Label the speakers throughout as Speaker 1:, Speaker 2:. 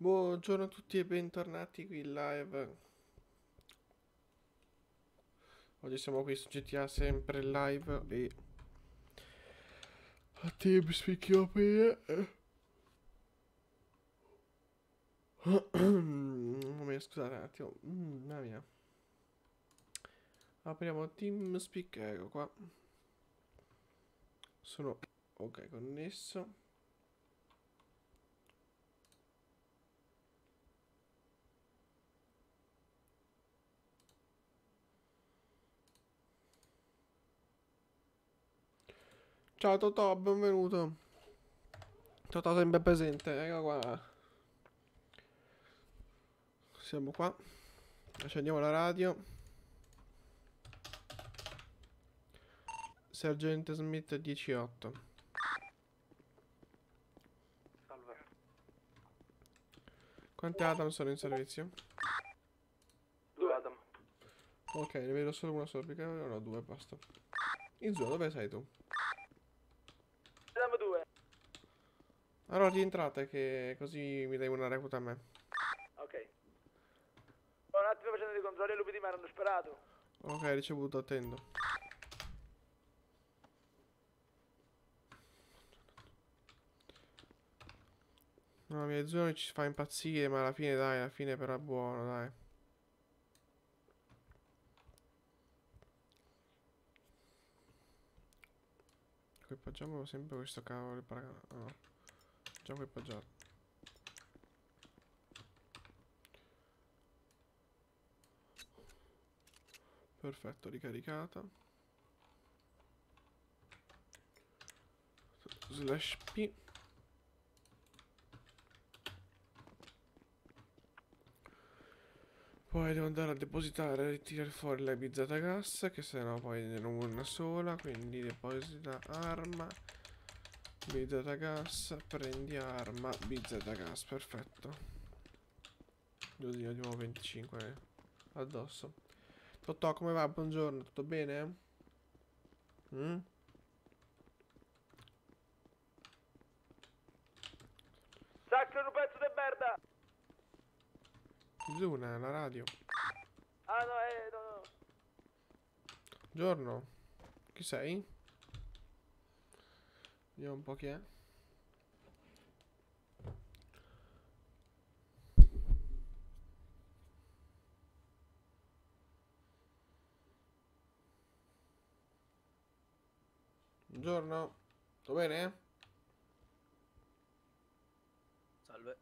Speaker 1: Buongiorno a tutti e bentornati qui in live. Oggi siamo qui su GTA sempre live e a TeamSpeak Open. Mamma scusate un attimo. Mm, mamma mia. Apriamo TeamSpeak, ecco qua. Sono ok connesso. Ciao Totò, benvenuto. Totò sempre presente, ecco qua. Siamo qua. Accendiamo la radio. Sergente Smith 108.
Speaker 2: Salve.
Speaker 1: Quanti Adam sono in servizio?
Speaker 2: Due Adam.
Speaker 1: Ok, ne vedo solo una sopra. No, due, basta. Izuo, dove sei tu?
Speaker 2: Adam due.
Speaker 1: Allora rientrate che così mi dai una recluta a me.
Speaker 2: Ok. Sto un attimo facendo dei controlli ai lupi di mare, hanno sparato.
Speaker 1: Ok, ricevuto, attendo. No, mia zona ci fa impazzire, ma alla fine dai, alla fine però è buono, dai. Equipaggiamo sempre questo cavolo di paraga... No. Già equipaggiato. Perfetto, ricaricata. Slash P. Poi devo andare a depositare e ritirare fuori la bizzata gas, che se no poi ne ho una sola, quindi deposita arma, bizzata gas, prendi arma, bizzata gas, perfetto. Così abbiamo 25 addosso. Totò, come va? Buongiorno, tutto bene? Mm?
Speaker 2: Sacro un pezzo di merda!
Speaker 1: Zuna, la radio.
Speaker 2: Ah no, eh, no, no.
Speaker 1: Buongiorno. Chi sei? Vediamo un po' chi è. Buongiorno. Tutto bene?
Speaker 3: Salve.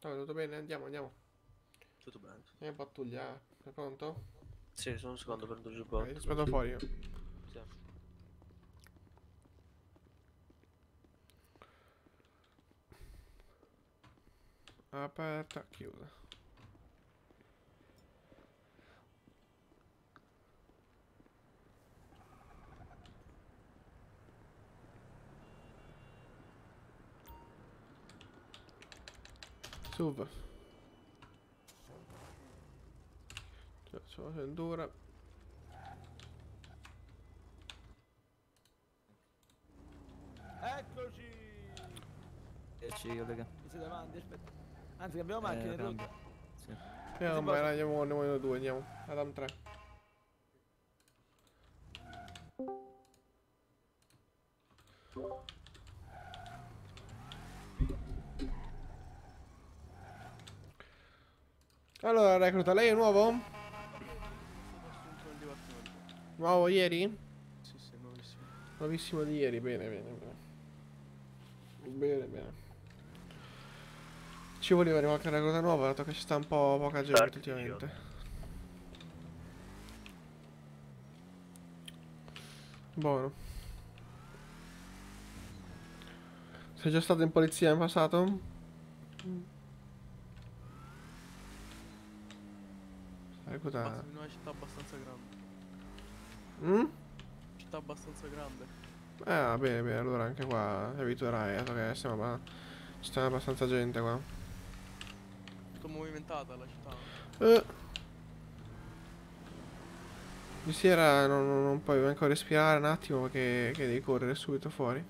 Speaker 1: Ciao, tutto bene? Andiamo, andiamo.
Speaker 3: Tutto bene?
Speaker 1: Andiamo a pattugliare. Sei pronto?
Speaker 3: Sì, sono un secondo per il giubbotto.
Speaker 1: ti aspetto fuori io.
Speaker 3: Sì.
Speaker 1: Aperta, chiusa. Suv. Cioè, sulla cintura.
Speaker 2: Eccoci!
Speaker 4: E ci collega.
Speaker 2: Siete avanti, aspetta. Anzi, cambiamo
Speaker 4: Eh,
Speaker 2: macchine, tu.
Speaker 4: cambia. Sì.
Speaker 1: Andiamo, bene, andiamo, andiamo noi due, andiamo. Adam 3. Allora, recluta, lei è nuovo? Nuovo ieri?
Speaker 3: Sì, sì, nuovissimo.
Speaker 1: Nuovissimo di ieri, bene, bene, bene. Bene, bene. Ci voleva qualche recluta nuova, dato che ci sta un po' poca gente
Speaker 3: Certo,
Speaker 1: ultimamente. Buono. Sei già stato in polizia in passato? Recluta...
Speaker 5: Basta, in una città abbastanza grande.
Speaker 1: Mm?
Speaker 5: Città abbastanza grande.
Speaker 1: Eh, va bene, bene, allora anche qua ti abituerai, dato che siamo abba- ci sta abbastanza gente qua.
Speaker 5: Molto movimentata la città.
Speaker 1: Eh. Di sera non, non- puoi manco respirare un attimo perché che devi correre subito fuori.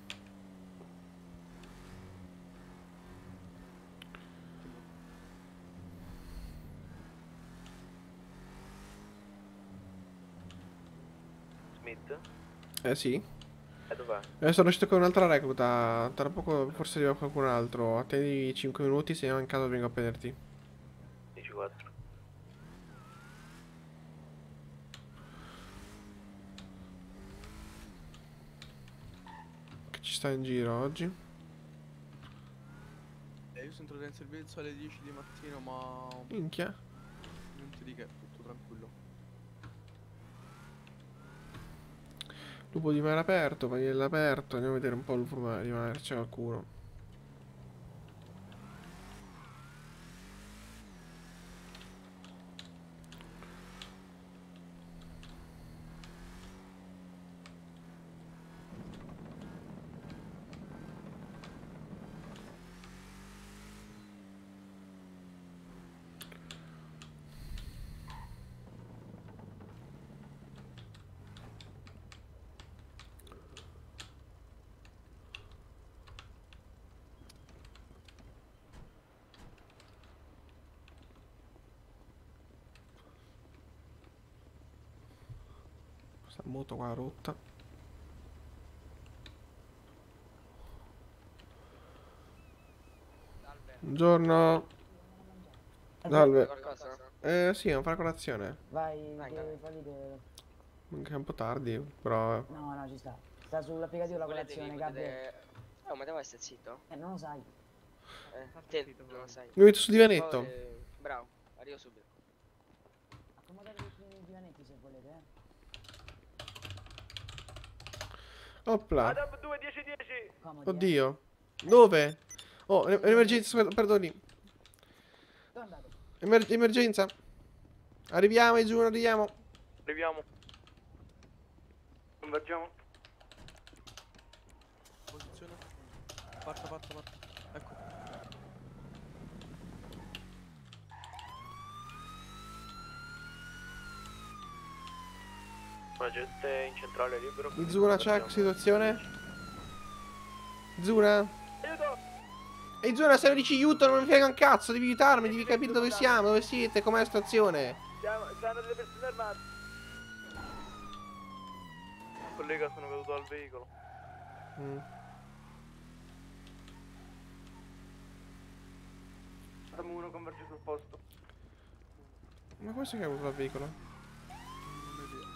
Speaker 2: Smith?
Speaker 1: Eh sì.
Speaker 2: E dov'è?
Speaker 1: Eh, sono uscito con un'altra recluta. Tra poco forse arriva qualcun altro. Attendi 5 minuti, se no in caso vengo a prenderti.
Speaker 2: 14.
Speaker 1: Che ci sta in giro oggi?
Speaker 5: Eh, io sono entrato in servizio alle 10 di mattino, ma
Speaker 1: Minchia.
Speaker 5: niente di che, tutto tranquillo.
Speaker 1: Lupo di mare aperto, paniere aperto. Andiamo a vedere un po' il fumo di mare, c'è qualcuno. Questa moto qua rotta. Buongiorno. Salve.
Speaker 6: Qualcosa?
Speaker 1: Eh sì, non fare colazione.
Speaker 6: Vai,
Speaker 7: Vai,
Speaker 6: che che...
Speaker 1: Anche un po' tardi, però... eh.
Speaker 6: No, no, ci sta. Sta sull'applicativo la colazione, Gabriele.
Speaker 7: potete... Oh, ma devo essere zitto?
Speaker 6: Eh, non lo sai.
Speaker 7: Eh, te non lo sai.
Speaker 1: Mi metto sul divanetto.
Speaker 7: Poi, eh, bravo, arrivo subito.
Speaker 6: Accomodatevi sui divanetti se volete, eh.
Speaker 1: Opla.
Speaker 2: Adam 2, 10, 10.
Speaker 6: Comodi, eh.
Speaker 1: Oddio. Dove? Oh, emergenza, per- perdoni. Emer- emergenza. Arriviamo, giù, arriviamo.
Speaker 2: Arriviamo. Convergiamo.
Speaker 5: Posizione. Parta, parta, parta. Ecco.
Speaker 2: Agente in centrale libero.
Speaker 1: Izuna, check, situazione. Izuna.
Speaker 2: Aiuto!
Speaker 1: Ehi Izuna, se non dici aiuto non mi frega un cazzo, devi aiutarmi, devi capire dove siamo, dove siete, com'è la situazione.
Speaker 2: Siamo, stanno delle persone armate. Collega, sono caduto dal veicolo.
Speaker 1: Mm.
Speaker 2: Adam 1 converge sul posto.
Speaker 1: Ma come sei caduto dal veicolo?
Speaker 5: Non ho idea.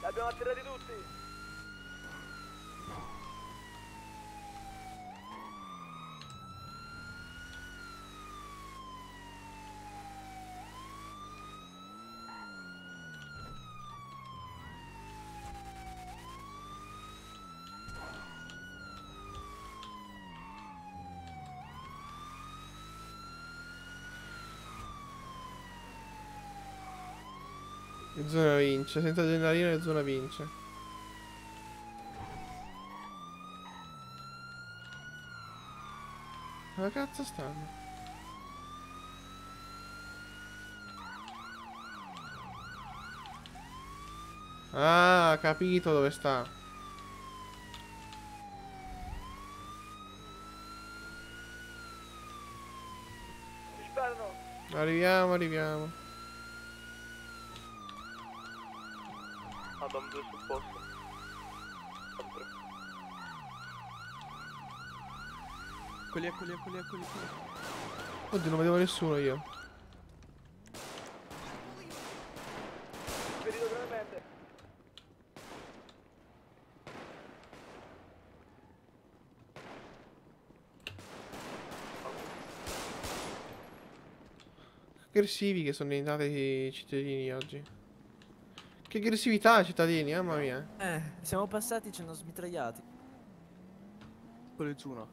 Speaker 2: Li abbiamo atterrati tutti.
Speaker 1: Izuna vince, senza gennarino Izuna vince. Ma cazzo stanno? Ah, capito dove sta. Arriviamo, arriviamo.
Speaker 2: Adam 2 sul posto. 3.
Speaker 5: Eccoli, eccoli, eccoli, eccoli.
Speaker 1: Oddio, non vedevo nessuno io.
Speaker 2: Ferito gravemente.
Speaker 1: Aggressivi che sono diventati i cittadini oggi. Che aggressività cittadini, mamma mia.
Speaker 4: Eh, siamo passati, ci hanno smitragliati.
Speaker 5: Quello di Zuna.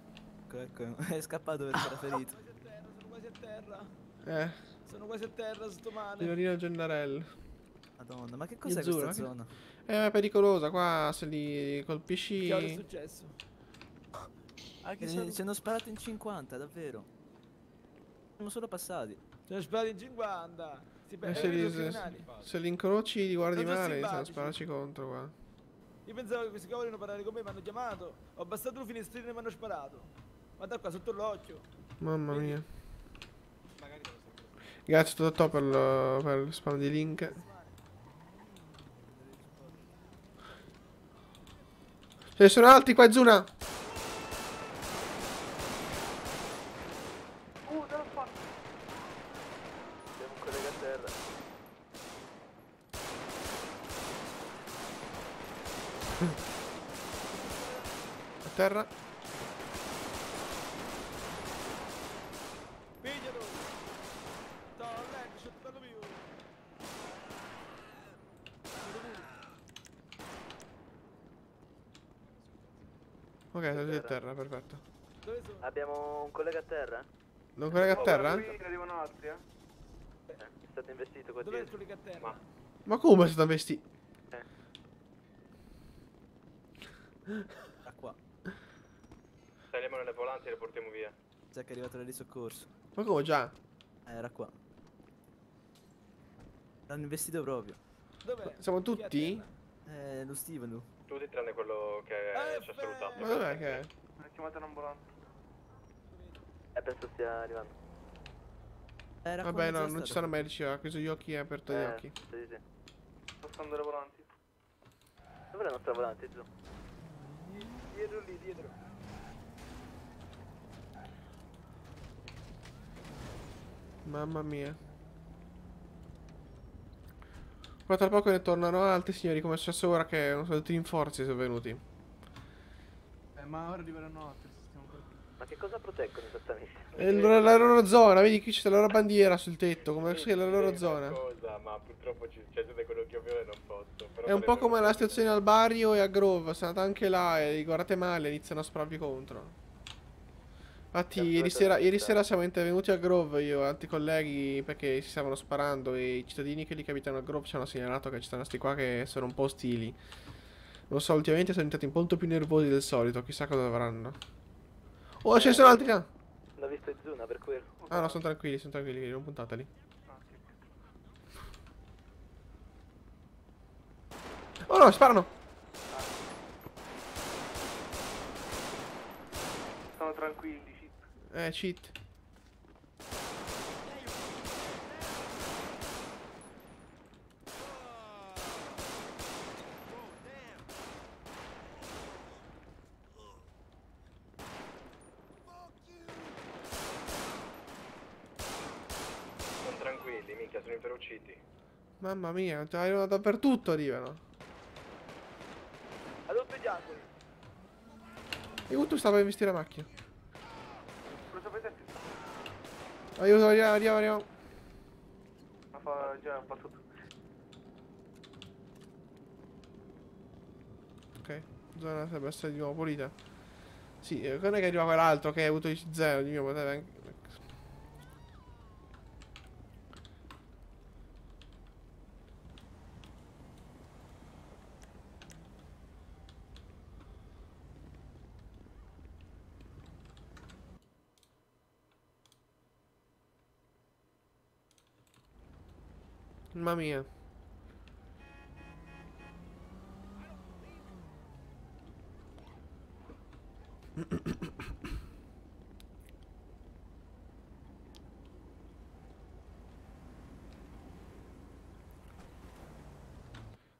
Speaker 4: Ecco, ecco, è scappato perché era ferito.
Speaker 8: Sono quasi a terra.
Speaker 1: Eh,
Speaker 8: Sono quasi a terra, sto male.
Speaker 1: signorino Gennarello.
Speaker 4: Madonna, ma che cos'è questa
Speaker 1: che-
Speaker 4: zona?
Speaker 1: Eh, è pericolosa, qua se li colpisci...
Speaker 8: Che ora è successo?
Speaker 5: Ah, che
Speaker 4: Eh,
Speaker 5: sono...
Speaker 4: ci hanno sparato in 50, davvero. Siamo solo passati.
Speaker 8: Sono sparati in 50.
Speaker 1: Eh, se, se, se li incroci li guardi
Speaker 8: Non
Speaker 1: male,
Speaker 8: simpatici.
Speaker 1: spararci contro qua.
Speaker 8: Io pensavo che questi cavoli non parlare con me, mi hanno chiamato. Ho abbassato il finestrino e mi hanno sparato.
Speaker 9: Guarda qua sotto l'occhio.
Speaker 1: Mamma mia.
Speaker 8: Lo serve.
Speaker 1: Grazie Totò per, lo- per il spam di link. Ce ne sono altri qua, Zuna.
Speaker 3: Abbiamo un collega a terra.
Speaker 1: A terra. Ok, sei a terra, perfetto.
Speaker 9: Dove sono?
Speaker 3: Abbiamo un collega a terra?
Speaker 1: Non collega a terra?
Speaker 3: ne arrivano altri, eh? È stato investito qua
Speaker 9: Dove è il
Speaker 3: dietro.
Speaker 9: collega a terra?
Speaker 1: Ma come è stato vestito?
Speaker 4: Da qua.
Speaker 10: Saliamo nelle volanti e le portiamo via.
Speaker 4: Che è arrivato l'elì soccorso.
Speaker 1: Ma come già?
Speaker 4: Eh, era qua. L'hanno investito proprio.
Speaker 9: Dov'è?
Speaker 1: Siamo tutti?
Speaker 4: Eh, lo Steven tu.
Speaker 10: Tutti tranne quello che
Speaker 9: Eh,
Speaker 10: ci ha
Speaker 9: beh.
Speaker 10: salutato.
Speaker 1: Ma dov'è che è?
Speaker 3: Ha chiamato un'ambulanza. Eh, penso stia arrivando.
Speaker 4: Era qua
Speaker 1: Vabbè, no, non ci sono medici, ha chiuso gli occhi e ha aperto gli occhi.
Speaker 3: Sì, sì. Passando le volanti. Dov'è la nostra volante, Zu?
Speaker 9: Dietro lì, dietro.
Speaker 1: Mamma mia. Qua tra poco ne tornano altri signori, come è successo ora che non so, tutti i rinforzi sono venuti.
Speaker 9: Eh, ma ora arriveranno altri, stiamo ancora qui.
Speaker 3: Ma che cosa proteggono esattamente?
Speaker 1: È il loro- la loro zona, vedi qui c'è la loro bandiera sul tetto, come se è la loro
Speaker 10: Sì,
Speaker 1: zona.
Speaker 10: Cosa, ma purtroppo ci c'è gente con l'occhio viola e non posso. però
Speaker 1: È un po' come la situazione al Barrio e a Grove, sono andato anche là e li guardate male, iniziano a spararvi contro. Infatti, ieri sera, ieri sera siamo intervenuti a Grove io e altri colleghi perché si stavano sparando e i cittadini che lì che abitano a Grove ci hanno segnalato che ci stanno sti qua che sono un po' ostili. Non so, ultimamente sono diventati molto più nervosi del solito, chissà cosa avranno. Oh, ce ne sono altri là!
Speaker 3: L'ho visto in zona per quello.
Speaker 1: Ah no, sono tranquilli, sono tranquilli, non puntateli. Oh no, sparano!
Speaker 3: Sono tranquilli.
Speaker 1: Eh, cheat.
Speaker 10: Tranquilli, minchia, sono inferociti.
Speaker 1: Mamma mia, arrivano dappertutto, arrivano.
Speaker 3: A tutti gli angoli.
Speaker 1: E tu stava a investire la macchina. Aiuto, arriviamo, arriviamo, arriviamo.
Speaker 3: Ma fa già un passato.
Speaker 1: Ok, zona dovrebbe essere di nuovo pulita. Sì, eh, non è che arriva quell'altro che ha avuto il 0 di mio poteva anche... Mamma mia.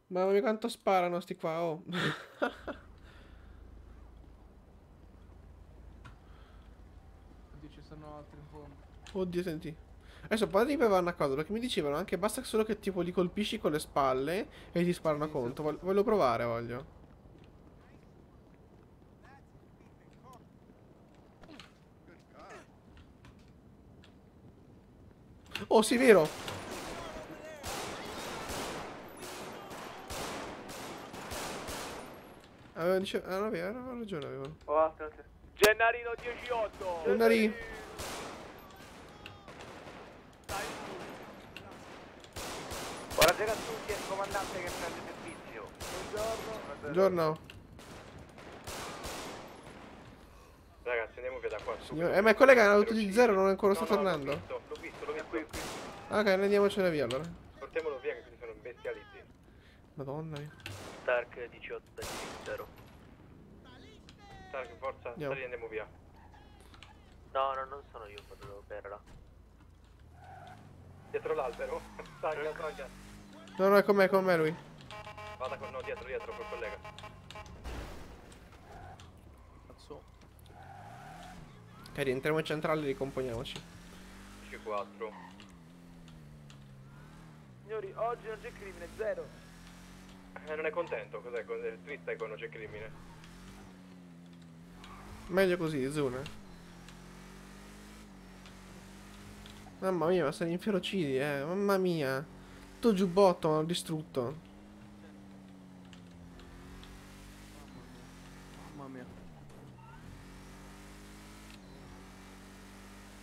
Speaker 1: Mamma mia quanto sparano sti qua, oh.
Speaker 9: Oddio, ci sono altri in fondo.
Speaker 1: Oddio, senti. Adesso fatemi provare una cosa, perché mi dicevano anche basta solo che tipo li colpisci con le spalle e ti sparano contro. Voglio, voglio provare, voglio. Oh, sì, vero. Aveva dice... Ah, no, aveva aveva ragione, avevano.
Speaker 3: Oh, aspetta.
Speaker 8: Gennarino 18.
Speaker 1: Gennari.
Speaker 3: Buonasera a tutti, è il comandante che prende servizio. Buongiorno.
Speaker 1: Buongiorno.
Speaker 10: Ragazzi, andiamo via da qua. subito.
Speaker 1: Signor- Eh, ma il collega è avuto di zero, non è ancora
Speaker 10: No,
Speaker 1: sta
Speaker 10: no,
Speaker 1: tornando.
Speaker 10: L'ho visto, l'ho visto, l'ho visto.
Speaker 3: Qui, qui.
Speaker 1: Ok, andiamocene via allora.
Speaker 10: Portiamolo via che questi sono bestialiti.
Speaker 1: Madonna mia.
Speaker 3: Stark 18 da 0.
Speaker 10: Stark, forza,
Speaker 1: Andiamo.
Speaker 10: sali andiamo via.
Speaker 3: No, no, non sono io quello per là.
Speaker 10: Dietro l'albero. Taglia, taglia.
Speaker 1: No, no, è con me, è con me lui.
Speaker 10: Vada con no, dietro, dietro, col collega.
Speaker 5: Cazzo.
Speaker 1: Ok, rientriamo in centrale e ricomponiamoci.
Speaker 10: C4.
Speaker 11: Signori, oggi non c'è crimine, zero.
Speaker 10: Eh, non è contento, cos'è? Con il triste è quando c'è crimine.
Speaker 1: Meglio così, Zuna. Mamma mia, ma sei inferocidi, eh. Mamma mia. Tutto giubbotto, ma l'ho distrutto.
Speaker 5: Mamma mia.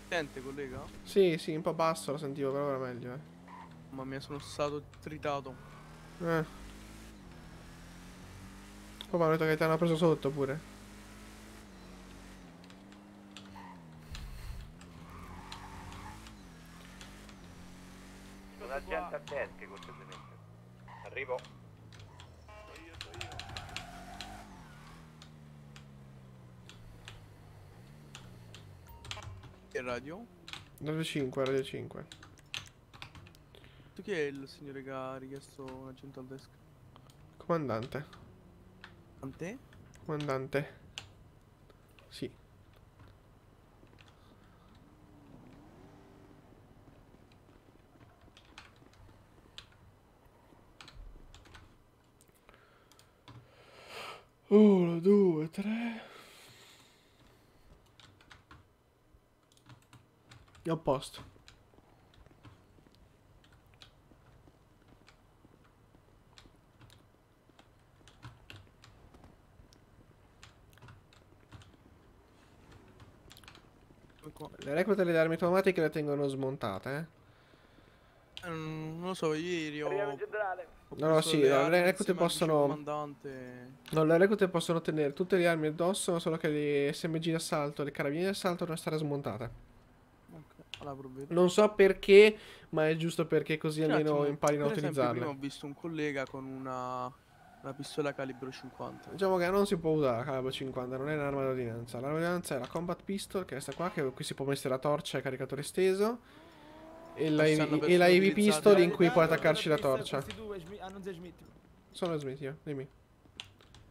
Speaker 5: Sente, collega?
Speaker 1: Sì, sì, un po' basso lo sentivo, però ora meglio, eh.
Speaker 5: Mamma mia, sono stato tritato.
Speaker 1: Eh. Poi mi hanno detto che ti hanno preso sotto pure.
Speaker 11: Un agente a pesche, cortesemente.
Speaker 10: Arrivo.
Speaker 5: Che radio?
Speaker 1: Radio 5, Radio 5.
Speaker 5: Tu chi è il signore che ha richiesto un agente al desk?
Speaker 1: Comandante.
Speaker 5: Ante?
Speaker 1: Comandante. Sì. Uno, due, tre. E a posto. Le reclute delle armi automatiche le tengono smontate, eh.
Speaker 5: Non non lo so, ieri ho...
Speaker 1: No, no, sì,
Speaker 5: le
Speaker 1: le reclute possono-
Speaker 5: comandante.
Speaker 1: No, le reclute possono tenere tutte le armi addosso, solo che le SMG d'assalto e le carabine d'assalto devono stare smontate.
Speaker 5: Ok, allora.
Speaker 1: Non so perché, ma è giusto perché così almeno
Speaker 5: attimo,
Speaker 1: imparino a utilizzarle.
Speaker 5: Prima ho visto un collega con una, una pistola calibro 50.
Speaker 1: Diciamo che non si può usare la calibro 50, non è un'arma d'ordinanza. L'arma d'ordinanza è la combat pistol, che è questa qua, che qui si può mettere la torcia e il caricatore esteso. E la, e la EV pistol in cui puoi attaccarci la torcia. Sono Smith io, dimmi.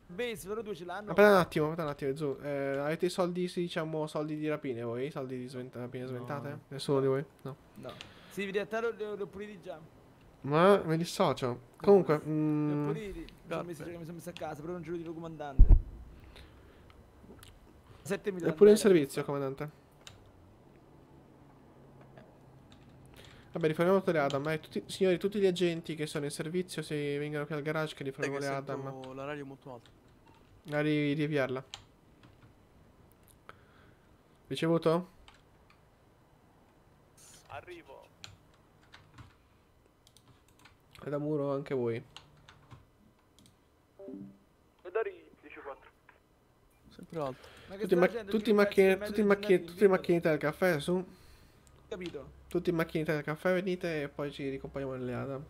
Speaker 9: Base, loro due ce l'hanno.
Speaker 1: Aspetta un attimo, aspetta un attimo, Zu. Eh, avete i soldi, sì, diciamo, soldi di rapine voi? Soldi di svent- rapine sventate? Nessuno di voi? No.
Speaker 9: No. Sì, in realtà li ho li puliti già.
Speaker 1: Ma mi dissocio. Comunque,
Speaker 9: Li ho
Speaker 1: mm,
Speaker 9: puliti. Mi sono messo, a casa, però non giuro di comandante. 7
Speaker 1: è pure in servizio, comandante. Vabbè, riformiamo le Adam. eh, tutti- signori, tutti gli agenti che sono in servizio, se vengono qui al garage, che riformiamo le Adam.
Speaker 5: la radio molto alta.
Speaker 1: A ri- riavviarla. Ricevuto?
Speaker 3: Arrivo.
Speaker 1: È da muro anche voi.
Speaker 5: Sempre alto.
Speaker 9: Ma
Speaker 1: Tutti, ma- tutti, macchine, tutti, macchine, tutte macchinette del caffè, su.
Speaker 9: Capito?
Speaker 1: Tutti in macchinetta del caffè, venite e poi ci ricompagniamo nelle Adam.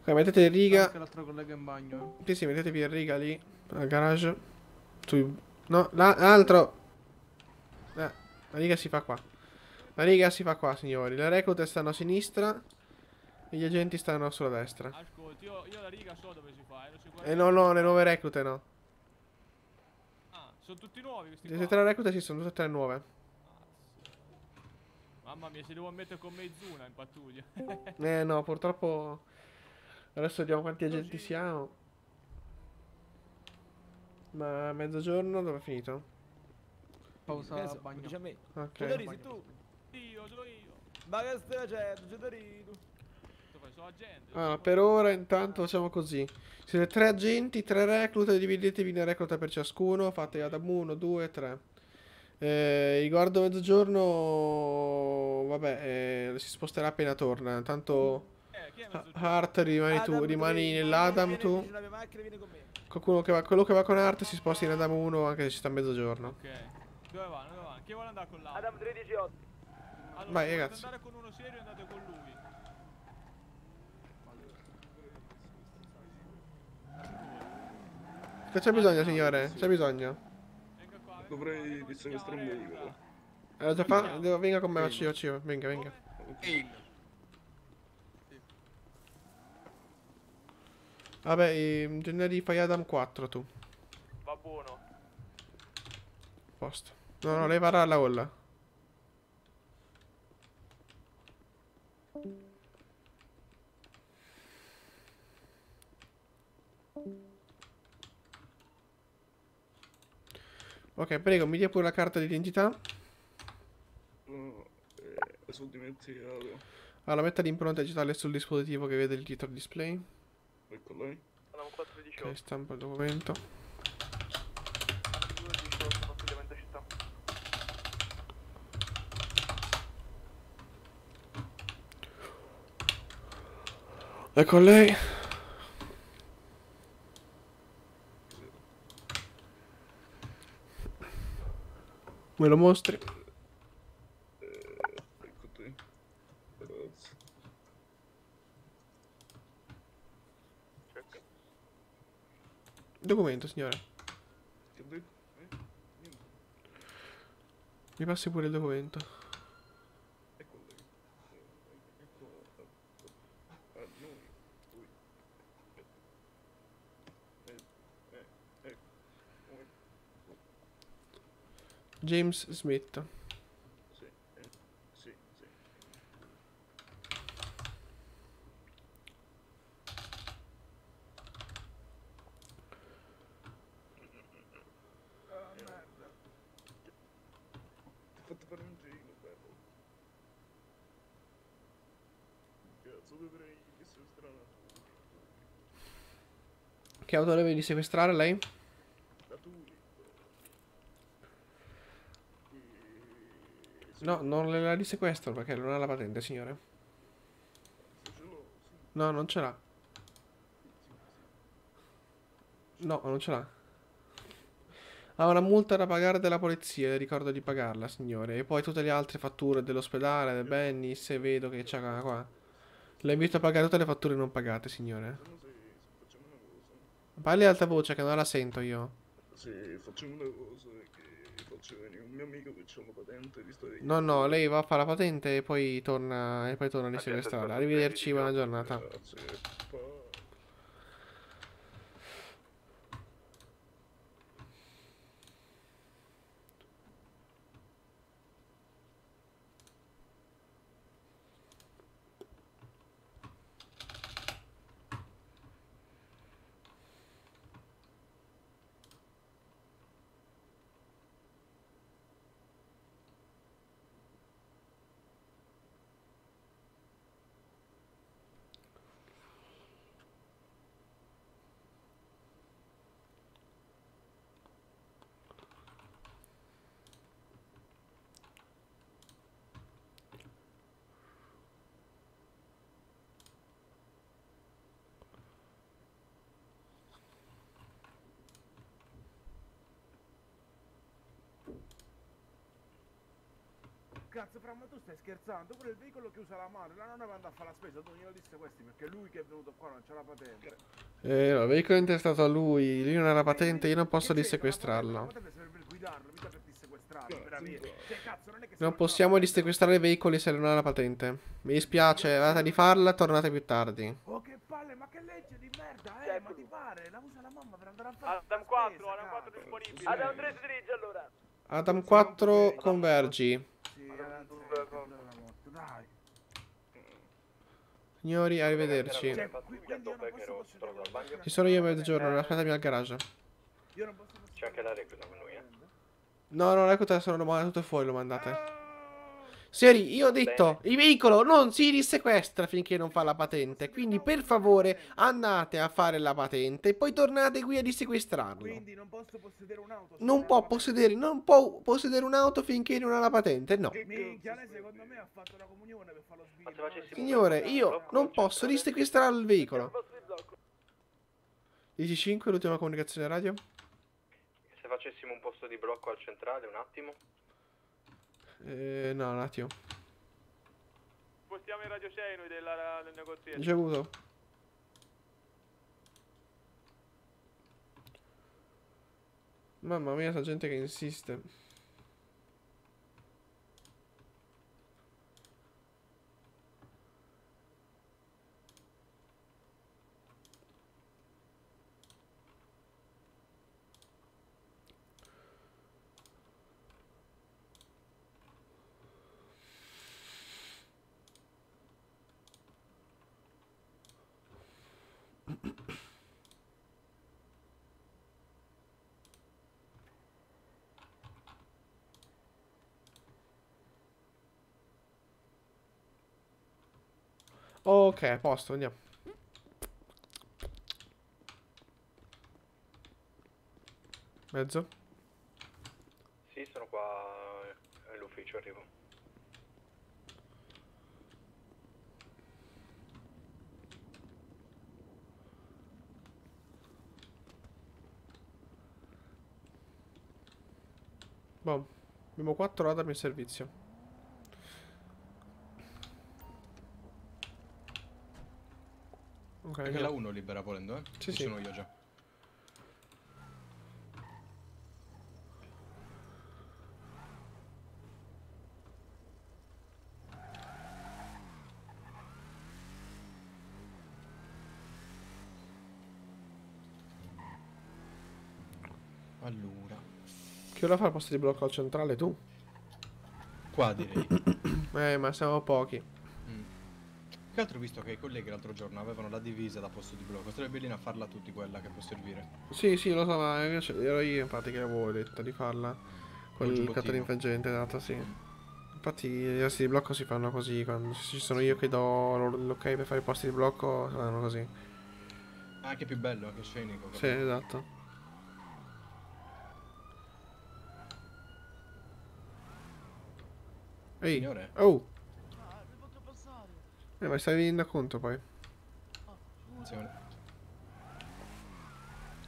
Speaker 1: Ok, mettete in riga.
Speaker 12: Anche l'altro collega in bagno. eh.
Speaker 1: Sì, sì, mettetevi in riga lì, al garage. Sui- No, l'altro. Eh, la riga si fa qua. La riga si fa qua, signori. Le reclute stanno a sinistra e gli agenti stanno sulla destra.
Speaker 8: Ascolti, io, io la riga so dove si fa, eh, non si guarda-
Speaker 1: E no, no, le nuove reclute no.
Speaker 8: Ah, sono tutti nuovi questi
Speaker 1: Le tre reclute sì, sono tutte e tre nuove.
Speaker 8: Mamma mia, si devo mettere con mezzuna in pattuglia.
Speaker 1: Eh no, purtroppo. Adesso vediamo quanti agenti siamo. Ma mezzogiorno dove è finito?
Speaker 12: Pausa
Speaker 9: Penso,
Speaker 12: a bagno.
Speaker 9: dice a me.
Speaker 1: Ok.
Speaker 9: Giudori, sei tu.
Speaker 8: io, sono io.
Speaker 9: Ma che stai facendo? Giudori.
Speaker 8: Tu fai, sono agente.
Speaker 1: Ah, per ora intanto facciamo così. Siete tre agenti, tre reclute, dividetevi in recluta per ciascuno. Fate Adam 1, 2, 3. Eh, Igordo mezzogiorno. Vabbè, eh, si sposterà appena torna. Tanto.
Speaker 8: Eh?
Speaker 1: Hart rimani tu, rimani nell'Adam tu. Qualcuno che va, quello che va con Hart si sposta in Adam 1 anche se ci sta a mezzogiorno.
Speaker 8: Ok. Dove va? Dove va? Chi vuole andare con l'altro?
Speaker 11: Adam 13-8.
Speaker 8: Allora,
Speaker 1: Vai, ragazzi.
Speaker 8: andare con uno serio andate con lui.
Speaker 1: Che c'è bisogno, signore? C'è bisogno.
Speaker 8: Venga venga
Speaker 13: Dovrei
Speaker 8: venga
Speaker 13: dissequestrare un.
Speaker 8: Reputa.
Speaker 1: Eh, già. Devo- Venga con me, faccio io, faccio io. Venga, venga. Vabbè, ehm, generi fai Adam 4 tu.
Speaker 3: Va buono.
Speaker 1: Posto. No, no, lei varrà la olla. Ok, prego, mi dia pure la carta d'identità.
Speaker 13: No, eh, sono dimenticato.
Speaker 1: Allora, metta l'impronta digitale sul dispositivo che vede il dietro display.
Speaker 13: Ecco lei.
Speaker 3: Andiamo 4 di
Speaker 1: Ok, stampa il documento. Ecco lei. Me lo mostri? Documento, signore. Mi passi pure il documento.
Speaker 13: Ecco lei. Eh, Ecco a, a noi. Lui. Eh, eh, eh, noi.
Speaker 1: James Smith.
Speaker 13: Sì, eh, sì, sì. Ah, merda. Ti ho fatto fare un giro, bello. Cazzo, dovrei essere strano.
Speaker 1: Che auto devi sequestrare lei?
Speaker 13: Da Turi.
Speaker 1: No, non le la risequestro perché non ha la patente, signore. No, non ce l'ha. No, non ce l'ha. Ha una multa da pagare della polizia, le ricordo di pagarla, signore. E poi tutte le altre fatture dell'ospedale, del Benny, se vedo che c'ha qua. Le invito a pagare tutte le fatture non pagate, signore. Parli ad alta voce che non la sento io.
Speaker 13: Se facciamo una cosa che faccio venire un mio amico che c'ha la patente, visto che...
Speaker 1: No, no, lei va a fare la patente e poi torna, e poi torna a
Speaker 14: Agente
Speaker 1: risequestrare.
Speaker 14: 46,
Speaker 1: Arrivederci, buona giornata.
Speaker 13: Grazie. Pa-
Speaker 2: Cazzo, fra, ma tu stai scherzando? Pure il veicolo che usa la madre, la nonna quando a fare la spesa, tu glielo disse questi perché lui che è venuto qua non c'ha la patente.
Speaker 1: Eh, no, il veicolo è intestato a lui, lui non ha la patente, io non posso
Speaker 2: dissequestrarlo, non
Speaker 1: possiamo risequestrare i veicoli se non ha la patente. Mi dispiace, andate a rifarla, tornate più tardi.
Speaker 2: Oh, che palle, ma che legge di merda, eh, ma ti pare? La usa la mamma per andare a fare
Speaker 3: Adam
Speaker 2: la
Speaker 3: 4,
Speaker 2: spesa,
Speaker 3: Adam 4
Speaker 2: cazzo.
Speaker 3: disponibile.
Speaker 2: Adam
Speaker 3: 3 si dirige allora.
Speaker 1: Adam 4, convergi.
Speaker 2: Sì, Adam tre, che bella morte, dai.
Speaker 1: Signori, arrivederci.
Speaker 2: Cioè, qui- quindi io non posso possedere una macchina
Speaker 1: Ci sono io a mezzogiorno, aspettami al garage.
Speaker 2: Io non posso possedere
Speaker 14: C'è anche la recluta con lui, eh.
Speaker 1: No, no, ecco te, sono domande tutte fuori, lo mandate. Signori, io ho detto, il veicolo non si risequestra finché non fa la patente. Quindi, per favore, andate a fare la patente e poi tornate qui a risequestrarlo.
Speaker 2: Quindi non posso possedere un'auto.
Speaker 1: Non può possedere, non può possedere un'auto finché non ha la patente, no.
Speaker 2: Minchia, lei secondo me ha fatto la comunione per fare lo sbirro.
Speaker 3: se facessimo-
Speaker 1: Signore, io non posso risequestrare il veicolo. 15 l'ultima comunicazione radio.
Speaker 14: Se facessimo un posto di blocco al centrale, un attimo.
Speaker 1: Eh, no, un attimo.
Speaker 3: Spostiamo in radio 6 noi della, del negoziato.
Speaker 1: Ricevuto. Mamma mia, sta gente che insiste. Ok, a posto, andiamo. Mezzo.
Speaker 14: Sì, sono qua all'ufficio, arrivo.
Speaker 1: Boh. Abbiamo 4 radar in servizio. Ok,
Speaker 10: Anche
Speaker 1: che
Speaker 10: la
Speaker 1: la-
Speaker 10: 1 libera volendo, eh?
Speaker 1: Sì,
Speaker 10: Ci
Speaker 1: sì.
Speaker 10: sono io già. Allora,
Speaker 1: Chi ora fa il posto di blocco al centrale? Tu?
Speaker 10: qua direi.
Speaker 1: Eh, ma siamo pochi.
Speaker 10: Mm. Che altro ho visto che i colleghi l'altro giorno avevano la divisa da posto di blocco. Sarebbe bene a farla tutti quella che può servire.
Speaker 1: Sì, sì, lo so, ma ero io infatti che avevo detto di farla. Quel
Speaker 10: giubbottino.
Speaker 1: catering infangente, esatto, sì. Infatti i posti di blocco si fanno così, quando ci sono io che do l'ok per fare i posti di blocco, si fanno così.
Speaker 10: Ah, Anche più bello, anche scenico.
Speaker 1: Sì, esatto. Ehi,
Speaker 10: Signore?
Speaker 1: oh! Eh, ma stai venendo a conto poi?
Speaker 10: Attenzione.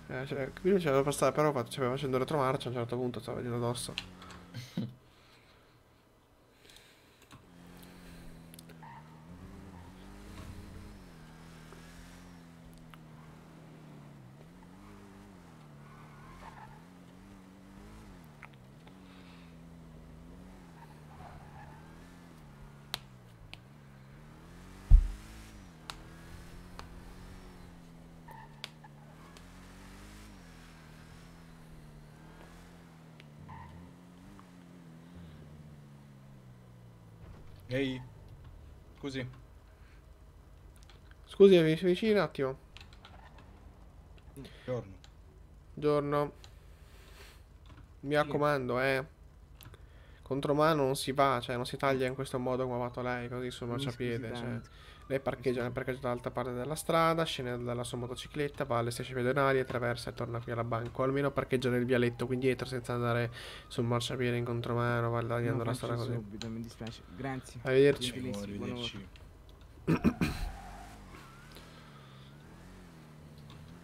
Speaker 1: Eh, cioè, qui non c'era passare, però fa- ci aveva facendo retromarcia a un certo punto, stava venendo addosso.
Speaker 10: Ehi. Scusi.
Speaker 1: Scusi, mi vicini un attimo.
Speaker 10: Giorno.
Speaker 1: Giorno. Mi raccomando, eh. Contromano non si va, cioè non si taglia in questo modo come ha fatto lei, così sul marciapiede. Cioè. Lei parcheggia nel parcheggio dall'altra parte della strada, scende dalla sua motocicletta, va alle strisce pedonali, attraversa e torna qui alla banca. O almeno parcheggia nel vialetto qui dietro senza andare sul marciapiede in contromano, va tagliando la strada così.
Speaker 4: subito, mi dispiace. Grazie.
Speaker 1: Arrivederci.
Speaker 10: Arrivederci.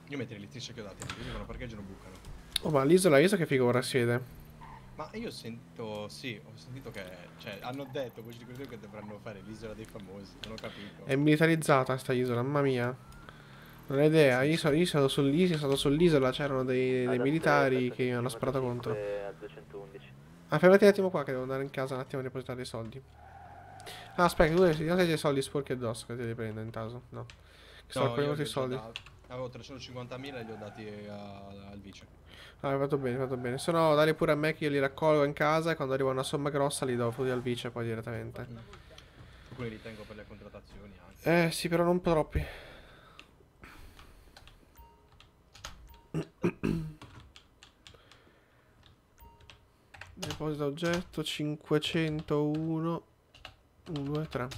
Speaker 10: Io metterei le strisce chiodate, così quando parcheggiano bucano.
Speaker 1: Oh, ma l'isola, l'isola che figo ora siede.
Speaker 10: Ma io sento, sì, ho sentito che, cioè, hanno detto voci di corridoio che dovranno fare l'isola dei famosi, non ho capito.
Speaker 1: È militarizzata sta isola, mamma mia. Non ho idea, io sono, io sono sull'isola, sono c'erano dei, dei militari che mi hanno sparato contro.
Speaker 3: A 211.
Speaker 1: Ah, fermati un attimo qua che devo andare in casa un attimo a depositare dei soldi. Ah, aspetta, tu non hai dei soldi sporchi addosso che li prendo in caso. No. Che sto
Speaker 10: No,
Speaker 1: raccogliendo
Speaker 10: io
Speaker 1: i soldi.
Speaker 10: dati. Avevo 350.000 e li ho dati a- al vice.
Speaker 1: Ah, hai fatto bene, hai fatto bene. Se no, dai pure a me che io li raccolgo in casa e quando arriva una somma grossa li do fuori al vice poi direttamente.
Speaker 10: Alcuni li tengo per le contrattazioni anche.
Speaker 1: Eh, sì, però non troppi. Deposito oggetto 501 1 2 3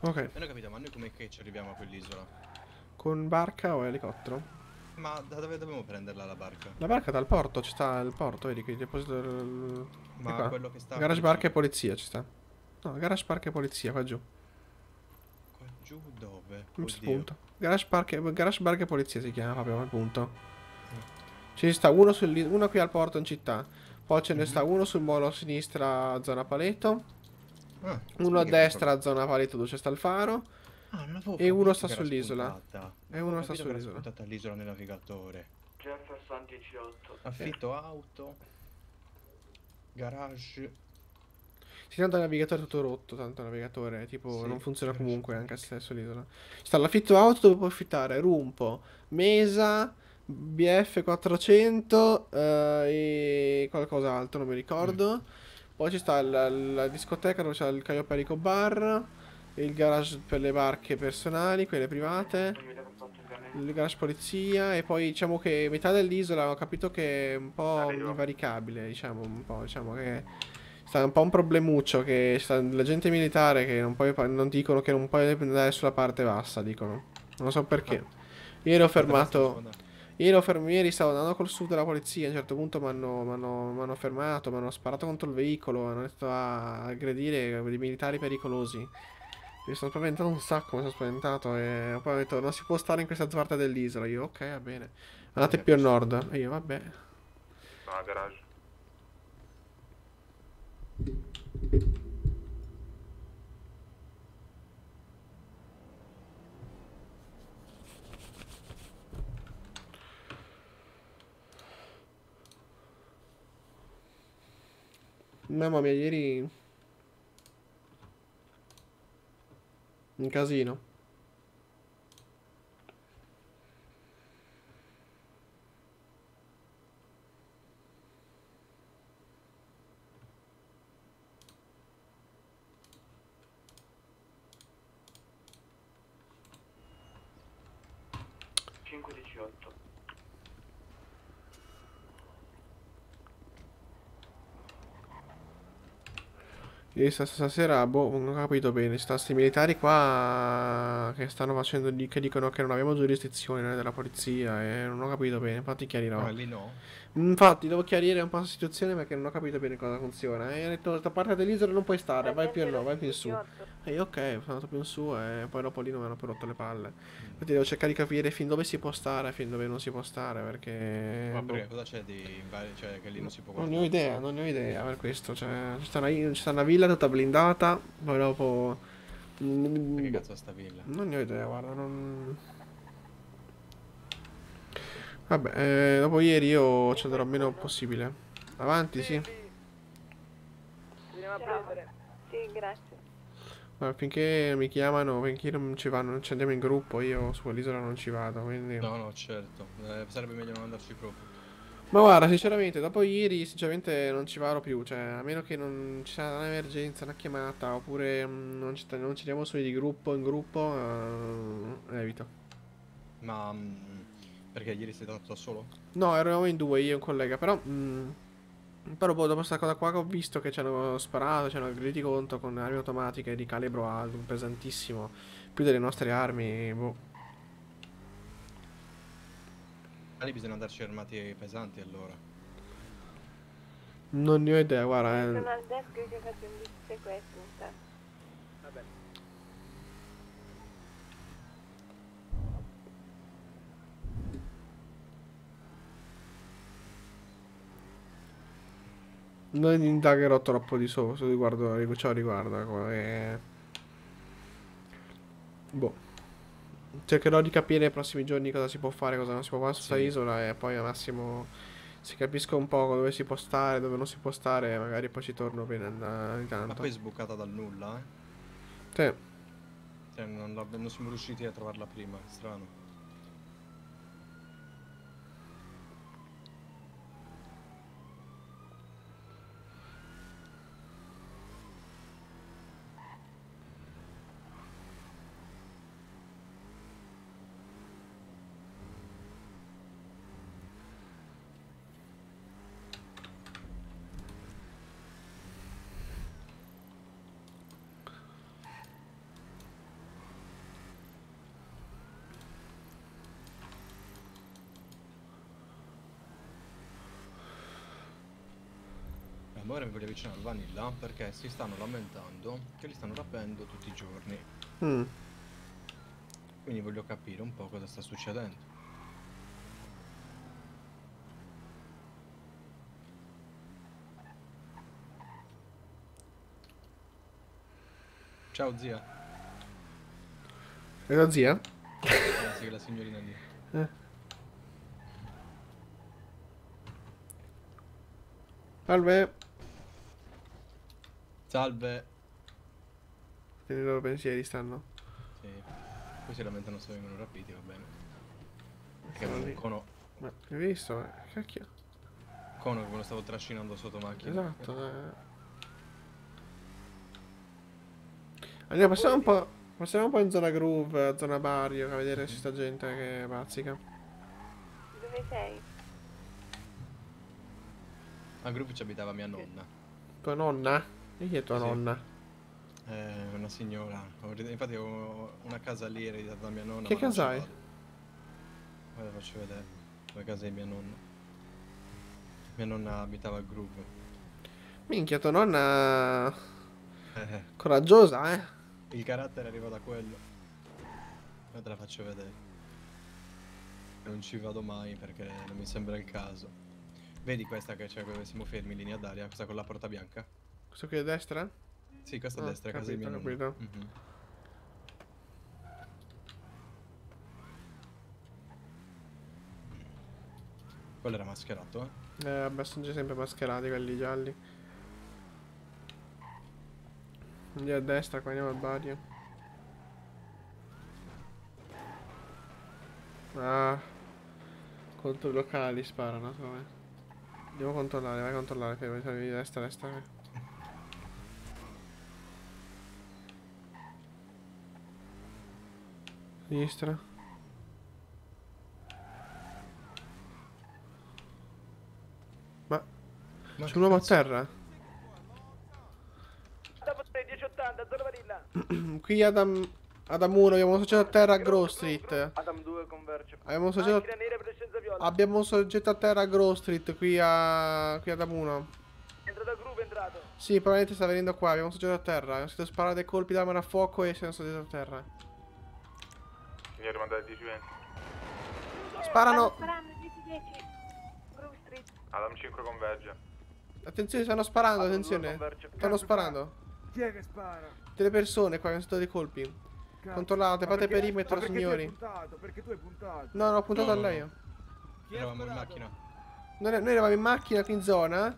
Speaker 1: Ok,
Speaker 10: Non ho capito, ma noi come che ci arriviamo a quell'isola?
Speaker 1: con barca o elicottero?
Speaker 10: Ma da dove dobbiamo prenderla la barca?
Speaker 1: La barca dal porto, ci sta il porto, vedi che il deposito del...
Speaker 10: Ma quello che sta
Speaker 1: Garage
Speaker 10: qui
Speaker 1: barca e polizia ci sta. No, garage barca e polizia qua giù.
Speaker 10: Qua giù dove? Oddio.
Speaker 1: punta. Garage barca, e- garage barca e polizia si chiama proprio al punto. Ci sta uno, sul, uno qui al porto in città. Poi ce ne sta uno sul molo a sinistra, zona paleto.
Speaker 10: Ah,
Speaker 1: Uno a destra, zona paleto dove c'è sta il faro.
Speaker 10: Ah,
Speaker 1: E uno sta sull'isola. E uno
Speaker 10: Ho
Speaker 1: sta sull'isola.
Speaker 10: spuntata all'isola nel navigatore.
Speaker 3: Jefferson 18.
Speaker 10: Affitto auto. Garage.
Speaker 1: Si tanto il navigatore è tutto rotto, tanto il navigatore tipo
Speaker 10: Sì,
Speaker 1: non funziona comunque anche se è sull'isola. Ci sta l'affitto auto dove puoi affittare Rumpo, Mesa, BF 400 eh, e qualcos'altro, non mi ricordo. Poi ci sta la, la discoteca dove c'è il Caio Perico Bar, il garage per le barche personali, quelle private, il garage polizia e poi diciamo che metà dell'isola ho capito che è un po' invaricabile, diciamo, un po', diciamo che sta un po' un problemuccio che sta la gente militare che non, puoi, non dicono che non puoi andare sulla parte bassa, dicono. Non so perché. Ieri ho fermato Ieri, ho ferm- ieri stavo andando col sud della polizia, a un certo punto mi hanno fermato, mi hanno sparato contro il veicolo, hanno detto a aggredire dei militari pericolosi. Mi sono spaventato un sacco, mi sono spaventato e poi ho detto non si può stare in questa parte dell'isola. Io ok, va bene. Andate più a nord. E io vabbè.
Speaker 14: No, garage.
Speaker 1: Mamma mia, ieri... Un casino. Sta- stasera, boh, non ho capito bene. Sta sti militari qua che stanno facendo di- che dicono che non abbiamo giurisdizione noi della polizia e non ho capito bene. Infatti chiarirò.
Speaker 10: Ah, no.
Speaker 1: Infatti devo chiarire un po' la situazione perché non ho capito bene cosa funziona. E ho detto questa parte dell'isola non puoi stare, vai più in no, vai più in su. E io ok, sono andato più in su e poi dopo lì non mi hanno più rotto le palle. Infatti devo cercare di capire fin dove si può stare e fin dove non si può stare perché...
Speaker 10: Ma
Speaker 1: boh.
Speaker 10: perché cosa c'è di cioè che lì non si può
Speaker 1: Non ne ho idea, non ne ho idea per questo. Cioè, ci sta una, ci sta una villa tutta blindata, poi dopo...
Speaker 10: Che cazzo è sta villa?
Speaker 1: Non ne ho idea, guarda, non... Vabbè, eh, dopo ieri io ci andrò meno possibile. Avanti, sì.
Speaker 7: Veniamo a prendere.
Speaker 6: Sì, grazie.
Speaker 1: Ma finché mi chiamano, finché non ci vanno, non ci andiamo in gruppo, io su quell'isola non ci vado, quindi...
Speaker 10: No, no, certo. Eh, sarebbe meglio non andarci proprio.
Speaker 1: Ma guarda, sinceramente, dopo ieri, sinceramente non ci vado più, cioè, a meno che non ci sia un'emergenza, una chiamata, oppure mm, non ci, non ci andiamo soli di gruppo in gruppo, eh, evito.
Speaker 10: Ma mm, perché ieri sei stato da solo?
Speaker 1: No, eravamo in due, io e un collega, però... mm, però boh, dopo sta cosa qua che ho visto che ci hanno sparato, ci hanno aggrediti contro con armi automatiche di calibro alto, pesantissimo, più delle nostre armi, boh.
Speaker 10: Ah, lì bisogna andarci armati pesanti allora.
Speaker 1: Non ne ho idea, guarda, eh.
Speaker 6: Sono al desk che faccio un sequestro.
Speaker 7: Vabbè.
Speaker 1: Non indagherò troppo di sopra su riguardo, ciò riguarda. qua, e- Boh. Cercherò di capire nei prossimi giorni cosa si può fare, cosa non si può fare su questa
Speaker 10: Sì.
Speaker 1: isola e poi al massimo si capisca un po' dove si può stare, dove non si può stare, magari poi ci torno bene ogni
Speaker 10: Ma
Speaker 1: tanto.
Speaker 10: poi è sbucata dal nulla, eh.
Speaker 1: Sì.
Speaker 10: Cioè, non, non siamo riusciti a trovarla prima, strano. Ma ora mi voglio avvicinare al Vanilla perché si stanno lamentando che li stanno rapendo tutti i giorni.
Speaker 1: Mm.
Speaker 10: Quindi voglio capire un po' cosa sta succedendo. Ciao zia.
Speaker 1: E la zia?
Speaker 10: Eh, sì, la signorina lì.
Speaker 1: Eh. Salve.
Speaker 10: Salve.
Speaker 1: Nei loro pensieri stanno.
Speaker 10: Sì. Poi si lamentano se vengono rapiti, va bene. Perché un cono,
Speaker 1: Ma hai visto? Eh, Cacchio.
Speaker 10: cono che me lo stavo trascinando sotto macchina.
Speaker 1: Esatto. eh. Allora, passiamo un po'. Passiamo un po' in zona groove, zona barrio, a vedere se sta gente che bazzica.
Speaker 15: Dove sei?
Speaker 10: A gruppo ci abitava mia nonna.
Speaker 1: Tua nonna? E chi è tua
Speaker 10: Sì.
Speaker 1: nonna?
Speaker 10: Eh, una signora. Infatti ho una casa lì ereditata da mia nonna.
Speaker 1: Che casa
Speaker 10: vado. Guarda, faccio vedere. La casa di mia nonna. Mia nonna abitava a Groove.
Speaker 1: Minchia, tua nonna...
Speaker 10: Eh,
Speaker 1: Coraggiosa, eh?
Speaker 10: il carattere arriva da quello. Ora te la faccio vedere. Non ci vado mai perché non mi sembra il caso. Vedi questa che c'è dove siamo fermi in linea d'aria? Questa con la porta bianca?
Speaker 1: Questo qui è destra?
Speaker 10: Sì, questa a
Speaker 1: Ah,
Speaker 10: destra, è casa di
Speaker 1: capito,
Speaker 10: nonna.
Speaker 1: capito.
Speaker 10: Mhm. Quello era mascherato, eh?
Speaker 1: Eh, vabbè, sono già sempre mascherati quelli gialli. Andiamo a destra, qua andiamo al barrio. Ah. Contro i locali sparano? Andiamo a controllare, vai a controllare, fermi, fermi, destra, destra. Sinistra. Ma
Speaker 10: Ma
Speaker 1: c'è un uomo a terra?
Speaker 7: Dopo 1080, zona vanilla.
Speaker 1: Qui Adam Adam 1, abbiamo un soggetto a terra a Grove Street.
Speaker 7: Adam 2 converge.
Speaker 1: Abbiamo un soggetto. Abbiamo un soggetto a terra a Grove Street qui a qui ad Adam 1.
Speaker 7: Entra da groove, è entrato.
Speaker 1: Sì, probabilmente sta venendo qua, abbiamo un soggetto a terra. Abbiamo sentito sparare dei colpi d'arma da fuoco e c'è un soggetto a terra.
Speaker 14: Mi rimandare 10 20.
Speaker 1: Sparano!
Speaker 15: Sparando 10-10. Grove Street.
Speaker 14: Adam 5 converge.
Speaker 1: Attenzione, stanno sparando, attenzione. Stanno sparando.
Speaker 2: Chi è che spara?
Speaker 1: Delle persone qua, abbiamo sentito dei colpi.
Speaker 2: Cazzo.
Speaker 1: Controllate, fate
Speaker 2: perché-
Speaker 1: perimetro, signori.
Speaker 2: Puntato? Perché tu hai puntato?
Speaker 1: No, no, ho puntato
Speaker 10: No,
Speaker 1: a lei.
Speaker 10: no. Eravamo in macchina.
Speaker 1: Noi, noi eravamo in macchina qui in zona.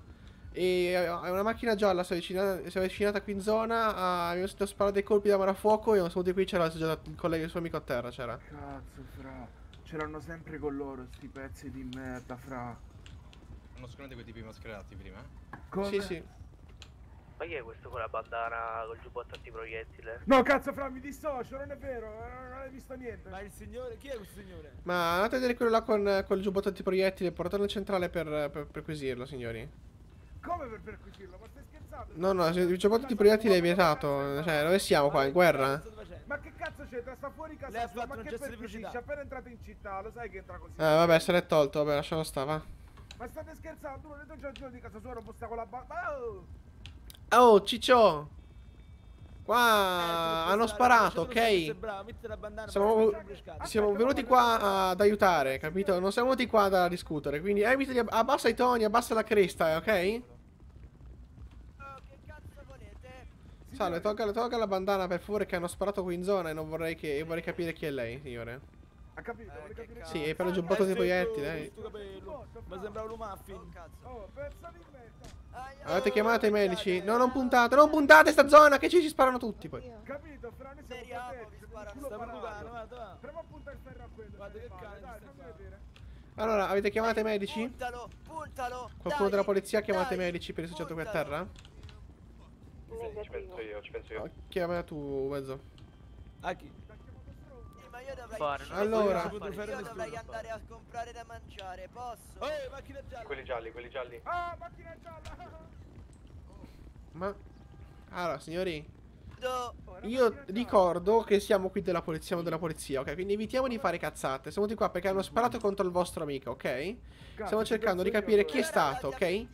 Speaker 1: E eh, una macchina gialla si è avvicinata, si è avvicinata qui in zona. ah, abbiamo sentito sparare dei colpi da fuoco. E siamo venuti qui. C'era il, collega, il suo amico a terra. C'era.
Speaker 2: Cazzo, fra. Ce l'hanno sempre con loro, sti pezzi di merda, fra.
Speaker 10: Non sono di quei tipi mascherati prima? eh?
Speaker 2: Come?
Speaker 1: Sì, sì.
Speaker 7: Ma chi è questo con la bandana col giubbotto antiproiettile?
Speaker 2: No, cazzo, fra, mi dissocio, non è vero, non hai visto niente.
Speaker 9: Ma il signore, chi è questo signore?
Speaker 1: Ma andate a vedere quello là con, con il giubbotto antiproiettile. Portatelo in centrale per, per perquisirlo, signori.
Speaker 2: Come per perquisirlo? Ma stai scherzando?
Speaker 1: No, no, il giubbotto antiproiettile è vietato. Cioè, dove siamo qua? In guerra?
Speaker 2: Ma che cazzo c'entra? Sta fuori casa
Speaker 9: Lei ha
Speaker 2: sua,
Speaker 9: fatto
Speaker 2: ma
Speaker 9: un
Speaker 2: che
Speaker 9: gesto di
Speaker 2: perquisisce?
Speaker 9: velocità.
Speaker 2: Appena entrato in città, lo sai che entra così.
Speaker 1: Eh, vabbè, se l'è tolto. Vabbè, lasciamo sta, va.
Speaker 2: Ma state scherzando? Uno dei tuoi giorni di casa sua non può stare con la banda. Oh!
Speaker 1: Oh, Ciccio!
Speaker 9: Eh,
Speaker 1: Qua hanno sparato, ok? Siamo, siamo venuti qua ad aiutare, capito? Non siamo venuti qua da discutere. Quindi evitali, abbassa i toni, abbassa la cresta, ok?
Speaker 7: che cazzo volete?
Speaker 1: Salve, tolga, tolga la bandana per favore che hanno sparato qui in zona e non vorrei che... e vorrei capire chi è lei, signore.
Speaker 2: Ha capito? Vuole capire
Speaker 1: Sì, e per il
Speaker 2: Ah,
Speaker 1: giubbotto
Speaker 2: eh,
Speaker 1: di eh.
Speaker 9: Sto capello. Mi sembrava un muffin.
Speaker 2: Oh, pezzo di merda.
Speaker 1: Avete chiamato i medici? No, non puntate, non puntate sta zona che ci, ci sparano tutti poi.
Speaker 2: Capito? Fra noi siamo
Speaker 7: Speriamo,
Speaker 2: protetti,
Speaker 7: vi
Speaker 2: siamo
Speaker 7: sparano.
Speaker 2: il culo
Speaker 9: Sta
Speaker 2: parato.
Speaker 9: provocando, guarda, va.
Speaker 2: Proviamo a puntare il ferro a quello.
Speaker 9: Guarda che stai
Speaker 2: fammi vedere.
Speaker 1: Allora, avete chiamato i medici?
Speaker 7: Puntalo, puntalo.
Speaker 1: Qualcuno
Speaker 7: dai,
Speaker 1: della polizia ha chiamato i medici per il soggetto qui a terra?
Speaker 14: Ci penso io, ci penso io.
Speaker 1: Oh, Chiama tu, mezzo.
Speaker 9: A chi?
Speaker 7: Io dovrei,
Speaker 3: Fare,
Speaker 1: Allora.
Speaker 9: Non potrei fare
Speaker 7: io dovrei andare a comprare da mangiare, posso?
Speaker 9: Ehi, macchina gialla.
Speaker 14: Quelli gialli, quelli gialli.
Speaker 2: Ah, macchina gialla!
Speaker 1: Ma... Allora, signori, io ricordo che siamo qui della polizia, siamo della polizia, ok? Quindi evitiamo di fare cazzate. Siamo venuti qua perché hanno sparato contro il vostro amico, ok? Stiamo cercando di capire chi è stato, ok?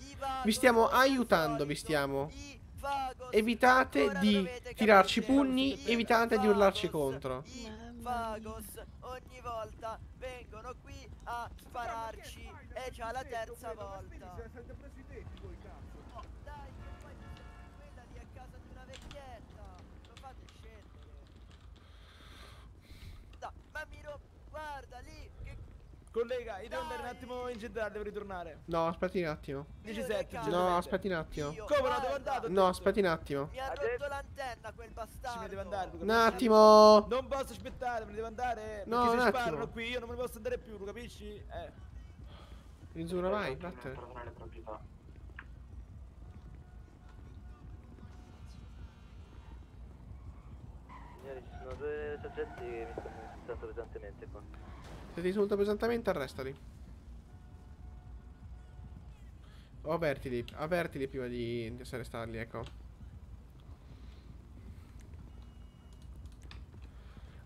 Speaker 1: Vi stiamo aiutando, vi stiamo. Evitate di tirarci pugni, evitate di urlarci contro.
Speaker 7: I vagos ogni volta vengono qui a spararci e già la terza volta.
Speaker 2: Siete preso i tetti voi, cazzo.
Speaker 7: Dai, che poi quella lì è casa di una vecchietta. Lo fate scendere. Dai, ma mi ro- guarda
Speaker 9: Collega, io devo andare un attimo in centrale, devo ritornare.
Speaker 1: No, aspetti un attimo.
Speaker 9: 17,
Speaker 1: No, aspetti un attimo.
Speaker 7: Io-
Speaker 9: Come devo andare?
Speaker 1: No, aspetti un attimo.
Speaker 7: Mi ha rotto l'antenna quel bastardo.
Speaker 9: Ci devo andare, Luca.
Speaker 1: Un attimo.
Speaker 9: Non posso aspettare, me ne devo andare.
Speaker 1: No,
Speaker 9: perché
Speaker 1: attimo.
Speaker 9: sparano qui, io non me ne posso andare più, lo capisci? Eh.
Speaker 1: Rizura, vai, vattene.
Speaker 7: Signori, ci sono due
Speaker 3: soggetti mi stanno insultando pesantemente qua.
Speaker 1: Se ti insulta pesantemente, arrestali. O avvertili, avvertili prima di, di arrestarli, ecco.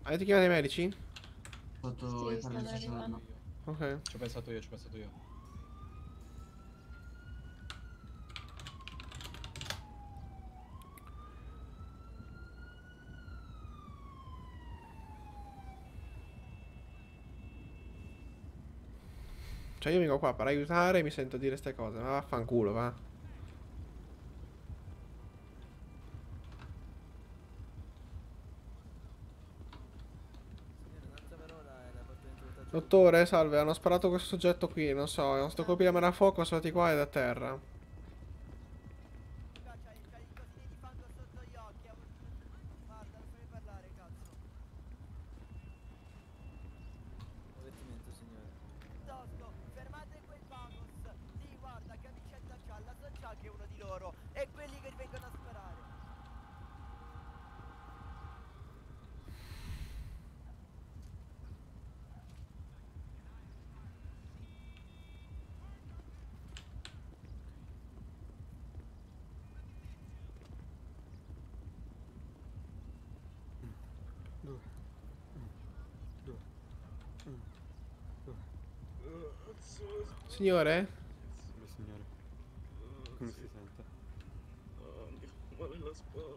Speaker 1: Avete chiamato i medici?
Speaker 13: Sotto
Speaker 15: Sì,
Speaker 13: i farmaci.
Speaker 1: Ok.
Speaker 10: Ci ho pensato io, ci ho pensato io.
Speaker 1: Cioè io vengo qua per aiutare e mi sento dire ste cose. Ma vaffanculo, va. Dottore, salve, hanno sparato questo soggetto qui, non so, non sto colpi da mano a fuoco, sono stati qua e da terra.
Speaker 4: Avvertimento, signore.
Speaker 7: Piuttosto, fermate quel vagos. Lì, guarda, camicetta gialla, so già che è uno di loro. E quelli che vengono a sparare.
Speaker 1: Signore?
Speaker 13: signore. Come si sente?
Speaker 2: Mi fa male la spalla.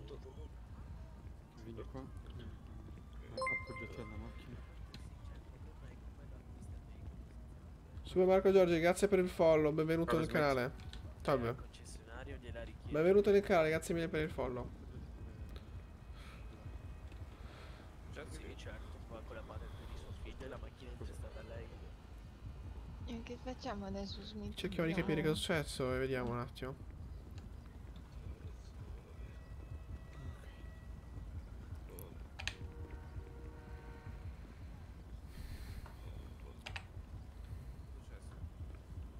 Speaker 13: Vieni qua. Appoggiati alla macchina.
Speaker 1: Super Marco Giorgi, grazie per il follow, benvenuto nel canale.
Speaker 3: Richiedo.
Speaker 1: Benvenuto nel canale, grazie mille per il follow.
Speaker 3: Sì, certo, qua con la patente di suo figlio e la macchina è intestata a lei.
Speaker 15: E che facciamo adesso, Smith?
Speaker 1: Cerchiamo di capire cosa è successo e vediamo un attimo.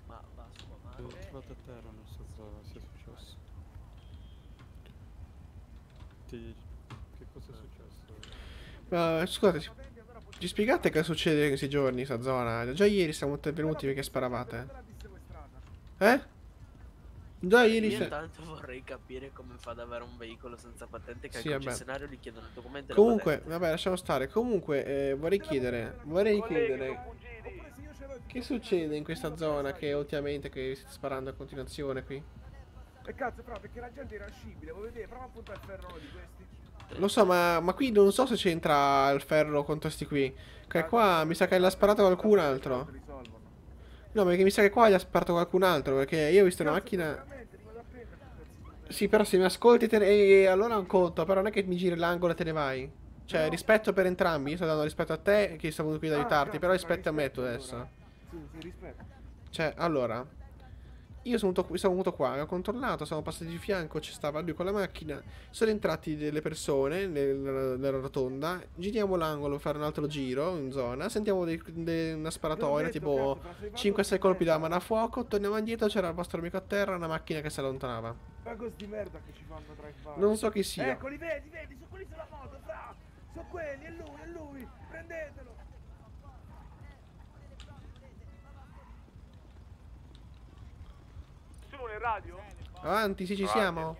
Speaker 3: Ma va sua madre.
Speaker 13: trovato a terra, non so cosa sia successo. Ti... Che cosa è successo?
Speaker 1: Ma scusate, ci- spiegate cosa succede in questi giorni in questa zona? Già ieri siamo intervenuti perché sparavate. Eh? Già ieri
Speaker 3: Io intanto vorrei capire come fa ad avere un veicolo senza patente che
Speaker 1: Sì,
Speaker 3: al
Speaker 1: vabbè.
Speaker 3: concessionario gli chiedono il documento e
Speaker 1: Comunque, vabbè, lasciamo stare. Comunque, eh, vorrei chiedere, vorrei chiedere che succede in questa zona che ultimamente che state sparando a continuazione qui?
Speaker 2: E cazzo, però, perché la gente era scibile, vuoi vedere? Prova a puntare il ferro di questi.
Speaker 1: Lo so, ma, ma qui non so se c'entra il ferro con questi qui. Che qua mi sa che l'ha sparato qualcun altro. No, perché mi sa che qua gli ha sparato qualcun altro. Perché io ho visto una macchina. Sì, però se mi ascolti te ne- e allora un conto. Però non è che mi giri l'angolo e te ne vai. Cioè, rispetto per entrambi. Io sto dando rispetto a te, che sto venuto qui ad
Speaker 2: Ah,
Speaker 1: aiutarti. Però rispetto a me tu adesso.
Speaker 2: Sì, sì, rispetto.
Speaker 1: Cioè, allora. Io sono venuto, qui- sono venuto qua, ho controllato, siamo passati di fianco, ci stava lui con la macchina. Sono entrati delle persone nel- nella rotonda. Giriamo l'angolo per fare un altro giro in zona. Sentiamo dei- de- una sparatoria, tipo 5-6 colpi da mano a fuoco. Torniamo indietro, c'era il vostro amico a terra, una macchina che si allontanava.
Speaker 2: Di merda che ci fanno tra i fari.
Speaker 1: Non so chi sia.
Speaker 2: Eccoli, vedi, vedi, sono quelli sulla moto, fra! Sono quelli, è lui, è lui! Prendetelo!
Speaker 16: Simone, radio?
Speaker 1: Avanti, sì, ci siamo.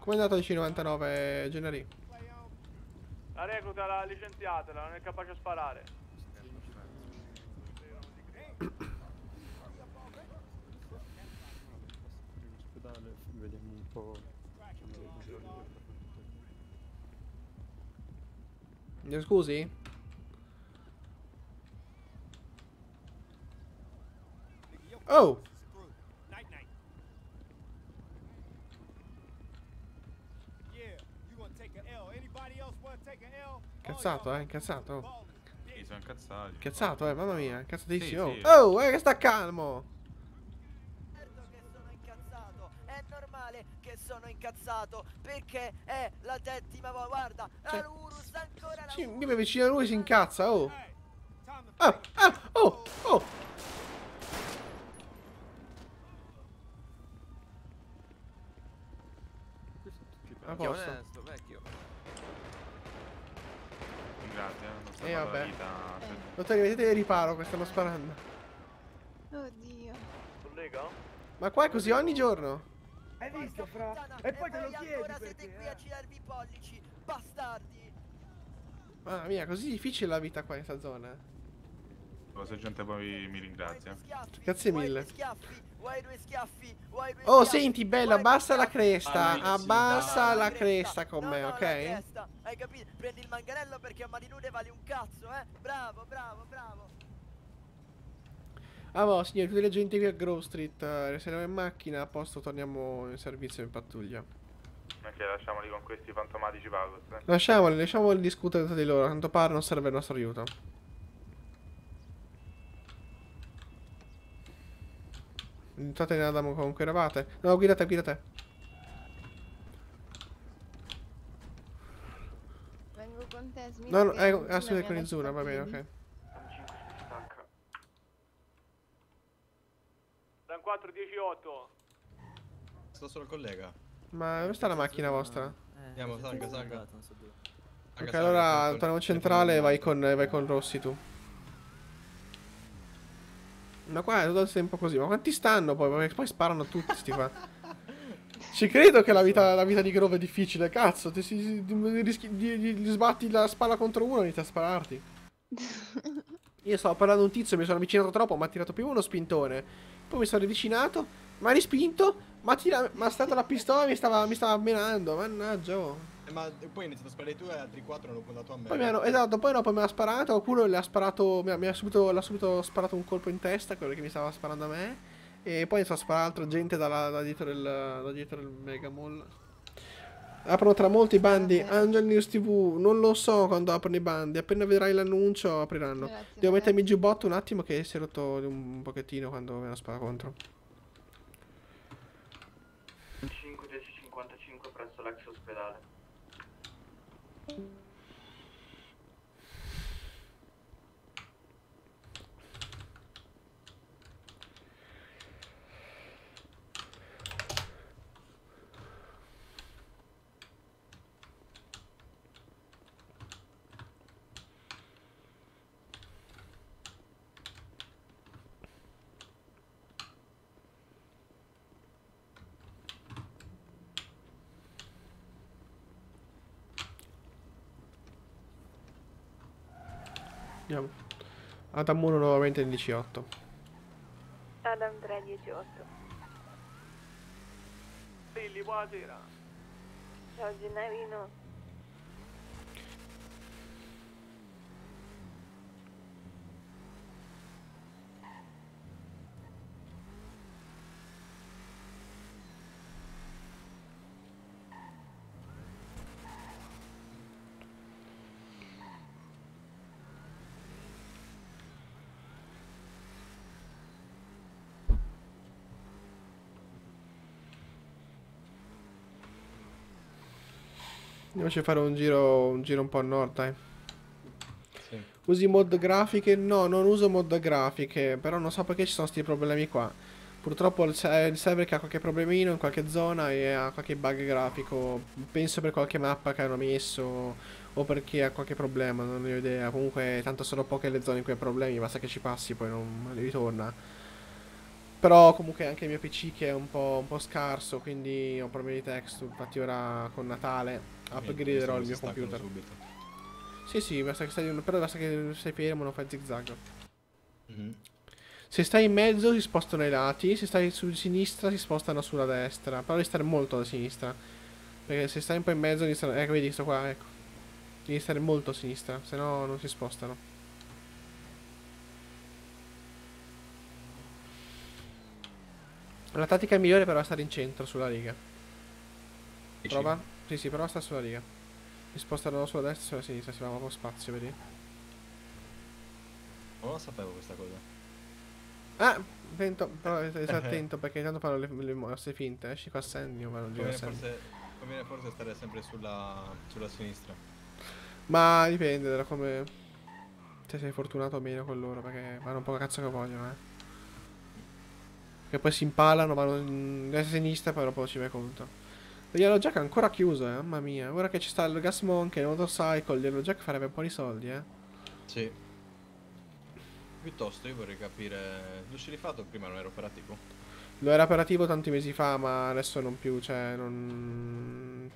Speaker 1: Come è andato il C99 Gennari?
Speaker 16: La recluta la licenziatela, non è capace a sparare.
Speaker 13: In ospedale, vediamo un po'.
Speaker 1: Mi scusi? Oh! Cazzato, eh, incazzato.
Speaker 17: Sì, sono incazzati.
Speaker 1: Incazzato, eh, mamma mia, incazzatissimo.
Speaker 17: Sì, sì.
Speaker 1: Oh, eh, che sta calmo.
Speaker 7: Certo che sono incazzato, è normale che sono incazzato, perché è la settima volta, guarda,
Speaker 1: Cioè-
Speaker 7: la Urus ancora la
Speaker 1: Sì, avvicino a lui si incazza, oh. Ah, ah, oh, oh. A posto.
Speaker 4: onesto, vecchio.
Speaker 17: Grazie, eh, non sta
Speaker 1: E
Speaker 17: la
Speaker 1: vabbè.
Speaker 17: vita.
Speaker 1: Dottore, vedete riparo che stanno sparando.
Speaker 15: Oddio.
Speaker 16: Collega?
Speaker 1: Ma qua è così ogni giorno?
Speaker 2: Hai visto, fra? E poi te lo
Speaker 7: voi
Speaker 2: chiedi
Speaker 7: ancora
Speaker 2: perché,
Speaker 7: siete qui a
Speaker 2: eh.
Speaker 7: girarvi i pollici, bastardi!
Speaker 1: Mamma mia, così difficile la vita qua in questa zona.
Speaker 17: Se gente poi mi ringrazia.
Speaker 1: Grazie mille. Oh, senti,
Speaker 7: due
Speaker 1: abbassa la cresta. Abbassa la cresta con me, ok?
Speaker 7: Hai capito? Prendi il manganello perché a Marinude vale un cazzo, eh? Bravo, bravo, bravo.
Speaker 1: Ah, boh, signori, tutte le gente qui a Grove Street. eh, Reseriamo in macchina, a posto, torniamo in servizio in pattuglia.
Speaker 17: Ok, lasciamoli con questi fantomatici Pagos. eh.
Speaker 1: Lasciamoli, lasciamoli discutere tra di loro. A quanto pare non serve il nostro aiuto. State in Adamo comunque eravate. No, guidate, guidate.
Speaker 15: Vengo con te, Smith.
Speaker 1: No, no, eh, assolutamente con il Zuna, va bene, ok.
Speaker 16: Dan 4, 10, 8.
Speaker 10: Sto solo il collega.
Speaker 1: Ma dove sta la macchina vostra?
Speaker 4: Eh,
Speaker 10: Andiamo, salga, salga.
Speaker 4: so
Speaker 1: Ok, allora torniamo centrale e vai con, vai con Rossi tu. Ma qua è tutto il tempo così. Ma quanti stanno poi? Perché poi sparano tutti sti qua. Ci credo che la vita, la vita di Grove è difficile, cazzo. Ti, ti- di- di sbatti la spalla contro uno e inizia a spararti. Io stavo parlando a un tizio, mi sono avvicinato troppo, mi ha tirato prima uno spintone. Poi mi sono avvicinato, mi ha rispinto, mi ha tira- mi ha stato la pistola e mi stava, mi stava menando. Mannaggia, oh.
Speaker 10: Ma poi hai iniziato a sparare tu e altri quattro hanno puntato a me.
Speaker 1: Poi mi hanno, esatto, poi dopo mi ha sparato, qualcuno le ha sparato, mi ha, mi ha subito, l'ha subito sparato un colpo in testa, quello che mi stava sparando a me. E poi a sparare altra gente dalla- da, dietro il, da dietro il Mega Mall. Aprono tra molti i bandi. Angel News TV, non lo so quando aprono i bandi. Appena vedrai l'annuncio apriranno.
Speaker 15: Grazie,
Speaker 1: Devo mettermi giù botto un attimo che si è rotto un pochettino quando me la spara contro.
Speaker 14: 5 10 55 presso l'ex ospedale.
Speaker 1: Andiamo. Adam 1 nuovamente in 18.
Speaker 15: Adam 318.
Speaker 16: Lilli, buonasera.
Speaker 15: Ciao Gennarino.
Speaker 1: Andiamoci a fare un giro, un giro un po' a nord, dai.
Speaker 10: Sì.
Speaker 1: Usi mod grafiche? No, non uso mod grafiche, però non so perché ci sono sti problemi qua. Purtroppo il server che ha qualche problemino in qualche zona e ha qualche bug grafico. Penso per qualche mappa che hanno messo o perché ha qualche problema, non ne ho idea. Comunque tanto sono poche le zone in cui ha problemi, basta che ci passi poi non ritorna. Però comunque anche il mio PC che è un po', un po' scarso, quindi ho problemi di texture. Infatti ora con Natale upgraderò il mio computer.
Speaker 10: subito.
Speaker 1: Sì, sì, basta che stai, però basta che stai fermo, non fai zigzag.
Speaker 10: Mhm.
Speaker 1: Se stai in mezzo si spostano ai lati, se stai su sinistra si spostano sulla destra. Però devi stare molto a sinistra. Perché se stai un po' in mezzo iniziano... Ecco, vedi, sto qua, ecco. Devi stare molto a sinistra, se no non si spostano. La tattica migliore però è stare in centro, sulla riga.
Speaker 10: Dici?
Speaker 1: Prova? Sì, sì, prova a stare sulla riga. Si spostano sulla destra e sulla sinistra, si va proprio spazio, vedi?
Speaker 10: Non lo sapevo questa cosa.
Speaker 1: Ah, attento, però stai attento perché intanto fanno le, le mosse finte. Esci qua a segno, ma non segno.
Speaker 10: forse, conviene forse stare sempre sulla, sulla sinistra.
Speaker 1: Ma dipende da come. Se sei fortunato o meno con loro, perché vanno un po' a cazzo che vogliono, eh. Che poi si impalano, vanno in destra e sinistra, poi dopo ci vai contro. Lo Yellow Jack è ancora chiuso, eh, mamma mia. Ora che ci sta il Gas Monkey, il Motorcycle, Yellow Jack farebbe un po' di soldi, eh.
Speaker 10: Sì. Piuttosto io vorrei capire... Lo scerifato prima non era operativo?
Speaker 1: Lo era operativo tanti mesi fa, ma adesso non più, cioè non...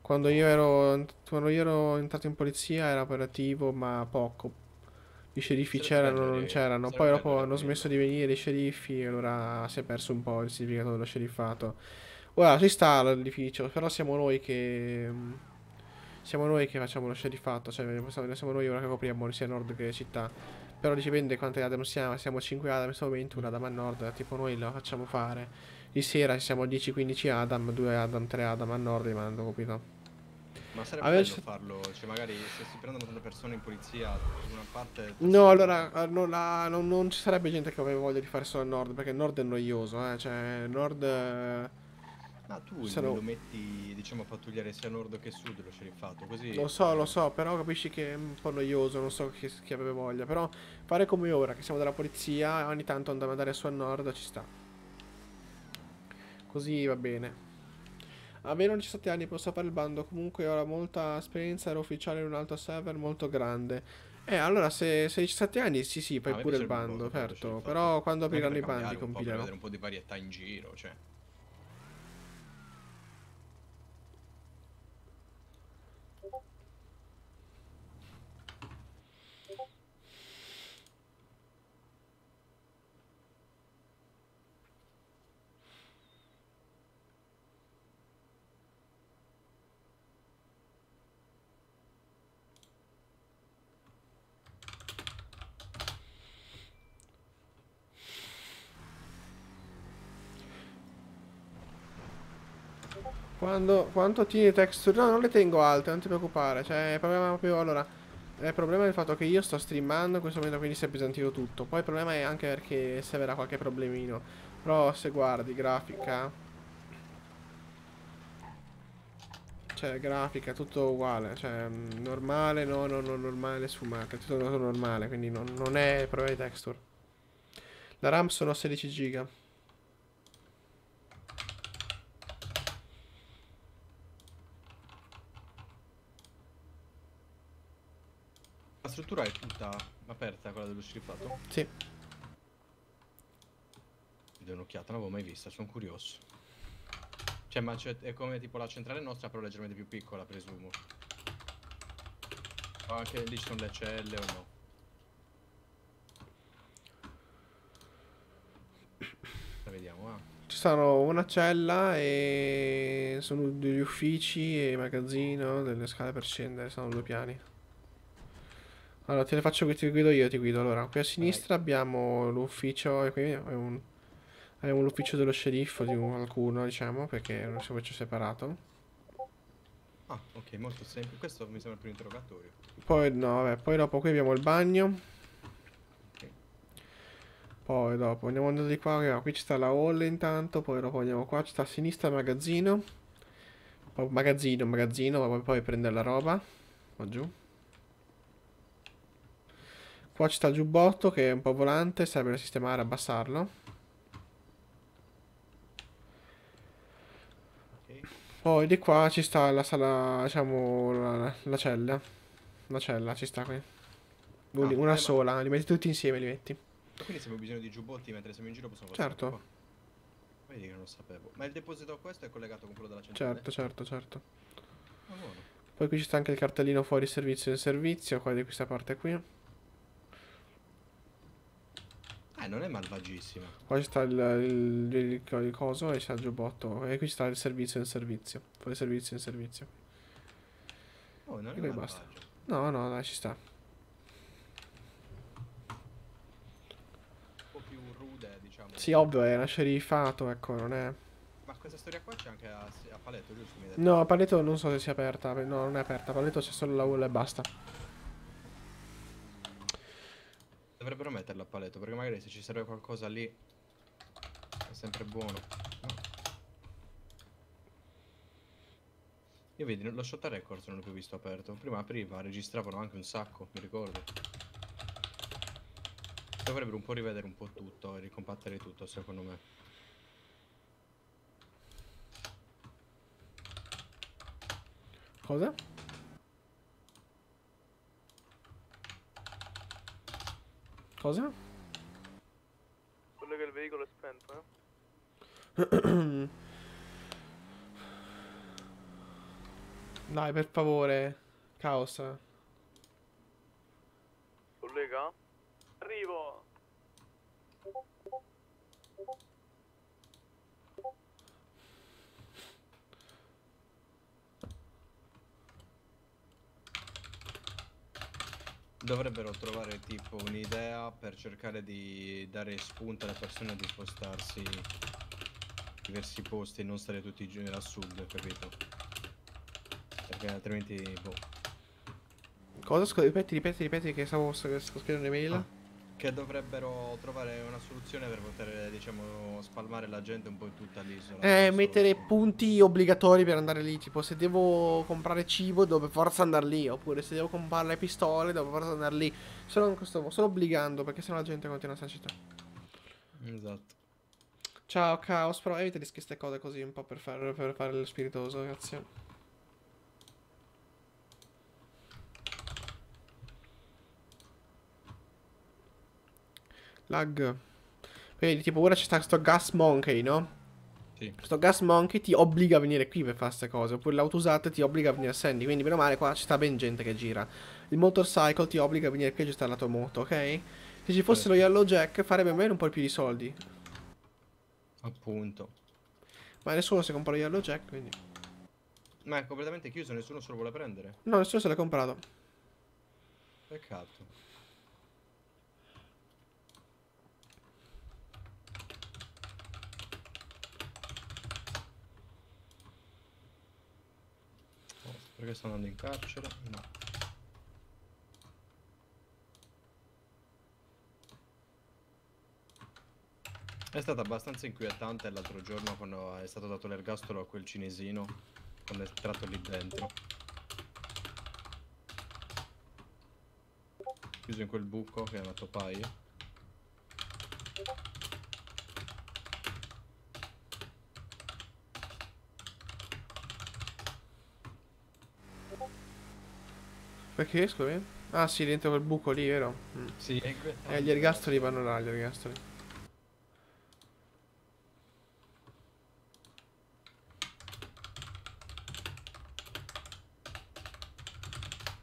Speaker 1: Quando io ero, quando io ero entrato in polizia era operativo, ma poco. I sceriffi c'erano, non c'erano. Poi dopo hanno smesso di venire i sceriffi e allora si è perso un po' il significato dello sceriffato. Ora ci sta l'edificio, però siamo noi che... Siamo noi che facciamo lo sceriffato, cioè siamo noi ora che copriamo sia nord che città. Però dipende quante Adam siamo, siamo 5 Adam in questo momento, un Adam a nord, tipo noi lo facciamo fare. Di sera siamo 10-15 Adam, 2 Adam, 3 Adam a nord, rimando, capito?
Speaker 10: Ma sarebbe
Speaker 1: Avere-
Speaker 10: bello farlo, cioè magari se si prendono tante persone in polizia, una parte...
Speaker 1: No, allora eh, non, la- non- non ci sarebbe gente che aveva voglia di fare solo a nord, perché il nord è noioso, eh, cioè nord... eh,
Speaker 10: Ma tu
Speaker 1: se
Speaker 10: lo metti, diciamo, a pattugliare sia nord che sud lo sceriffato, così...
Speaker 1: Lo so, lo so, però capisci che è un po' noioso, non so chi, chi aveva voglia, però fare come ora, che siamo della polizia, ogni tanto andare andare su a nord ci sta. Così va bene. A meno 17 anni posso fare il bando, comunque ho molta esperienza, ero ufficiale in un altro server molto grande. Eh, allora se, se hai 17 anni, sì sì,
Speaker 10: Ah,
Speaker 1: fai
Speaker 10: a me
Speaker 1: pure il bando, certo. Però quando apriranno i bandi
Speaker 10: cambiare un po', per vedere un po' di varietà in giro, cioè...
Speaker 1: Quando, quanto tieni texture? No, non le tengo alte, non ti preoccupare. Cioè, il problema è proprio. Allora, il problema è il fatto che io sto streamando in questo momento, quindi si è appesantito tutto. Poi il problema è anche perché se avrà qualche problemino. Però se guardi, grafica. Cioè, grafica, tutto uguale. Cioè, normale, no, no, no, normale, sfumata. Tutto normale, quindi non, non è problema di texture. La RAM sono 16 giga.
Speaker 10: Struttura è tutta aperta, quella dello sceriffato?
Speaker 1: Sì.
Speaker 10: Mi do un'occhiata, non l'avevo mai vista, sono curioso. Cioè, ma è come tipo la centrale nostra, però leggermente più piccola, presumo. O anche lì ci sono le celle o no? La vediamo, ah.
Speaker 1: Ci sono una cella e sono degli uffici e magazzino, delle scale per scendere, sono due piani. Allora, te le faccio che ti guido io, ti guido. Allora, qui a sinistra abbiamo l'ufficio, e qui è un, abbiamo l'ufficio dello sceriffo di un- qualcuno, diciamo, perché è un ufficio separato.
Speaker 10: Ah, ok, molto semplice. Questo mi sembra più un interrogatorio.
Speaker 1: Poi, no, vabbè, poi dopo qui abbiamo il bagno. Poi dopo andiamo andando di qua, ok, qui ci sta la hall intanto, poi dopo andiamo qua, ci sta a sinistra il magazzino. Poi magazzino, magazzino, poi, poi prendere la roba. Qua giù. Qua ci sta il giubbotto che è un po' volante, serve da sistemare, abbassarlo. Poi di qua ci sta la sala, diciamo, la, la cella. La cella ci sta qui. Uni-
Speaker 10: Ah, eh,
Speaker 1: una
Speaker 10: ma-
Speaker 1: sola, li metti tutti insieme, li metti.
Speaker 10: Quindi se abbiamo bisogno di giubbotti mentre siamo in giro possiamo passare
Speaker 1: Certo.
Speaker 10: Vedi che non lo sapevo. Ma il deposito a questo è collegato con quello della centrale?
Speaker 1: Certo, certo, certo.
Speaker 10: Ah.
Speaker 1: Poi qui ci sta anche il cartellino fuori servizio in servizio, qua di questa parte qui.
Speaker 10: Eh, non è malvagissima.
Speaker 1: Qua sta il, il, il- il coso e c'è il giubbotto. E qui sta il servizio in servizio. Fuori servizio in servizio.
Speaker 10: Oh, non
Speaker 1: E
Speaker 10: è
Speaker 1: poi
Speaker 10: malvagio.
Speaker 1: basta. No, no, dai, ci sta.
Speaker 10: Un po' più rude, diciamo.
Speaker 1: Sì, ovvio, è una sceriffato, ecco, non è...
Speaker 10: Ma questa storia qua c'è anche a, a Paletto, giusto?
Speaker 1: No, a Paletto non so se sia aperta. No, non è aperta. A Paletto c'è solo la wall e basta.
Speaker 10: Dovrebbero metterla a Paletto, perché magari se ci serve qualcosa lì è sempre buono. No. Io vedi, lo shot records non l'ho più visto aperto. Prima apriva, registravano anche un sacco, mi ricordo. Dovrebbero un po' rivedere un po' tutto e ricompattere tutto, secondo me.
Speaker 1: Cosa? Cosa?
Speaker 16: Quello che il veicolo è spento, eh?
Speaker 1: Dai, per favore. Caos.
Speaker 16: Collega? Arrivo!
Speaker 10: Dovrebbero trovare tipo un'idea per cercare di dare spunto alle persone di spostarsi in diversi posti e non stare tutti giù a sud, capito? Perché altrimenti, boh.
Speaker 1: Cosa? Scusa, ripeti, ripeti, ripeti che stavo, sto scrivendo un'email.
Speaker 10: Che dovrebbero trovare una soluzione per poter, diciamo, spalmare la gente un po' in tutta l'isola.
Speaker 1: Eh, mettere
Speaker 10: su-
Speaker 1: punti obbligatori per andare lì. Tipo, se devo comprare cibo, devo per forza andare lì. Oppure se devo comprare le pistole, devo per forza andare lì. Solo, in questo, solo obbligando, perché sennò la gente continua a stare città.
Speaker 10: Esatto.
Speaker 1: Ciao, Chaos, però evita di queste cose così un po' per fare, per fare lo spiritoso, grazie. Lag. Vedi, tipo ora c'è sto gas monkey, no?
Speaker 10: Sì.
Speaker 1: Sto gas monkey ti obbliga a venire qui per fare queste cose. Oppure l'auto usata ti obbliga a venire a Sandy. Quindi, bene o male, qua ci sta ben gente che gira. Il motorcycle ti obbliga a venire qui a gestire la tua moto, ok? Se ci fosse lo Yellow Jack farebbe bene un po' più di soldi.
Speaker 10: Appunto.
Speaker 1: Ma nessuno si compra lo Yellow Jack, quindi.
Speaker 10: Ma è completamente chiuso, nessuno se lo vuole prendere.
Speaker 1: No, nessuno se l'ha comprato.
Speaker 10: Peccato. Oh, perché sto andando in carcere? No. È stato abbastanza inquietante l'altro giorno quando è stato dato l'ergastolo a quel cinesino quando è entrato lì dentro. Chiuso in quel buco che è una topaia.
Speaker 1: Perché, scusi? Ah, sì, dentro quel buco lì, vero? Mm.
Speaker 10: Sì, è inquietante.
Speaker 1: Eh, gli ergastoli vanno là, gli ergastoli.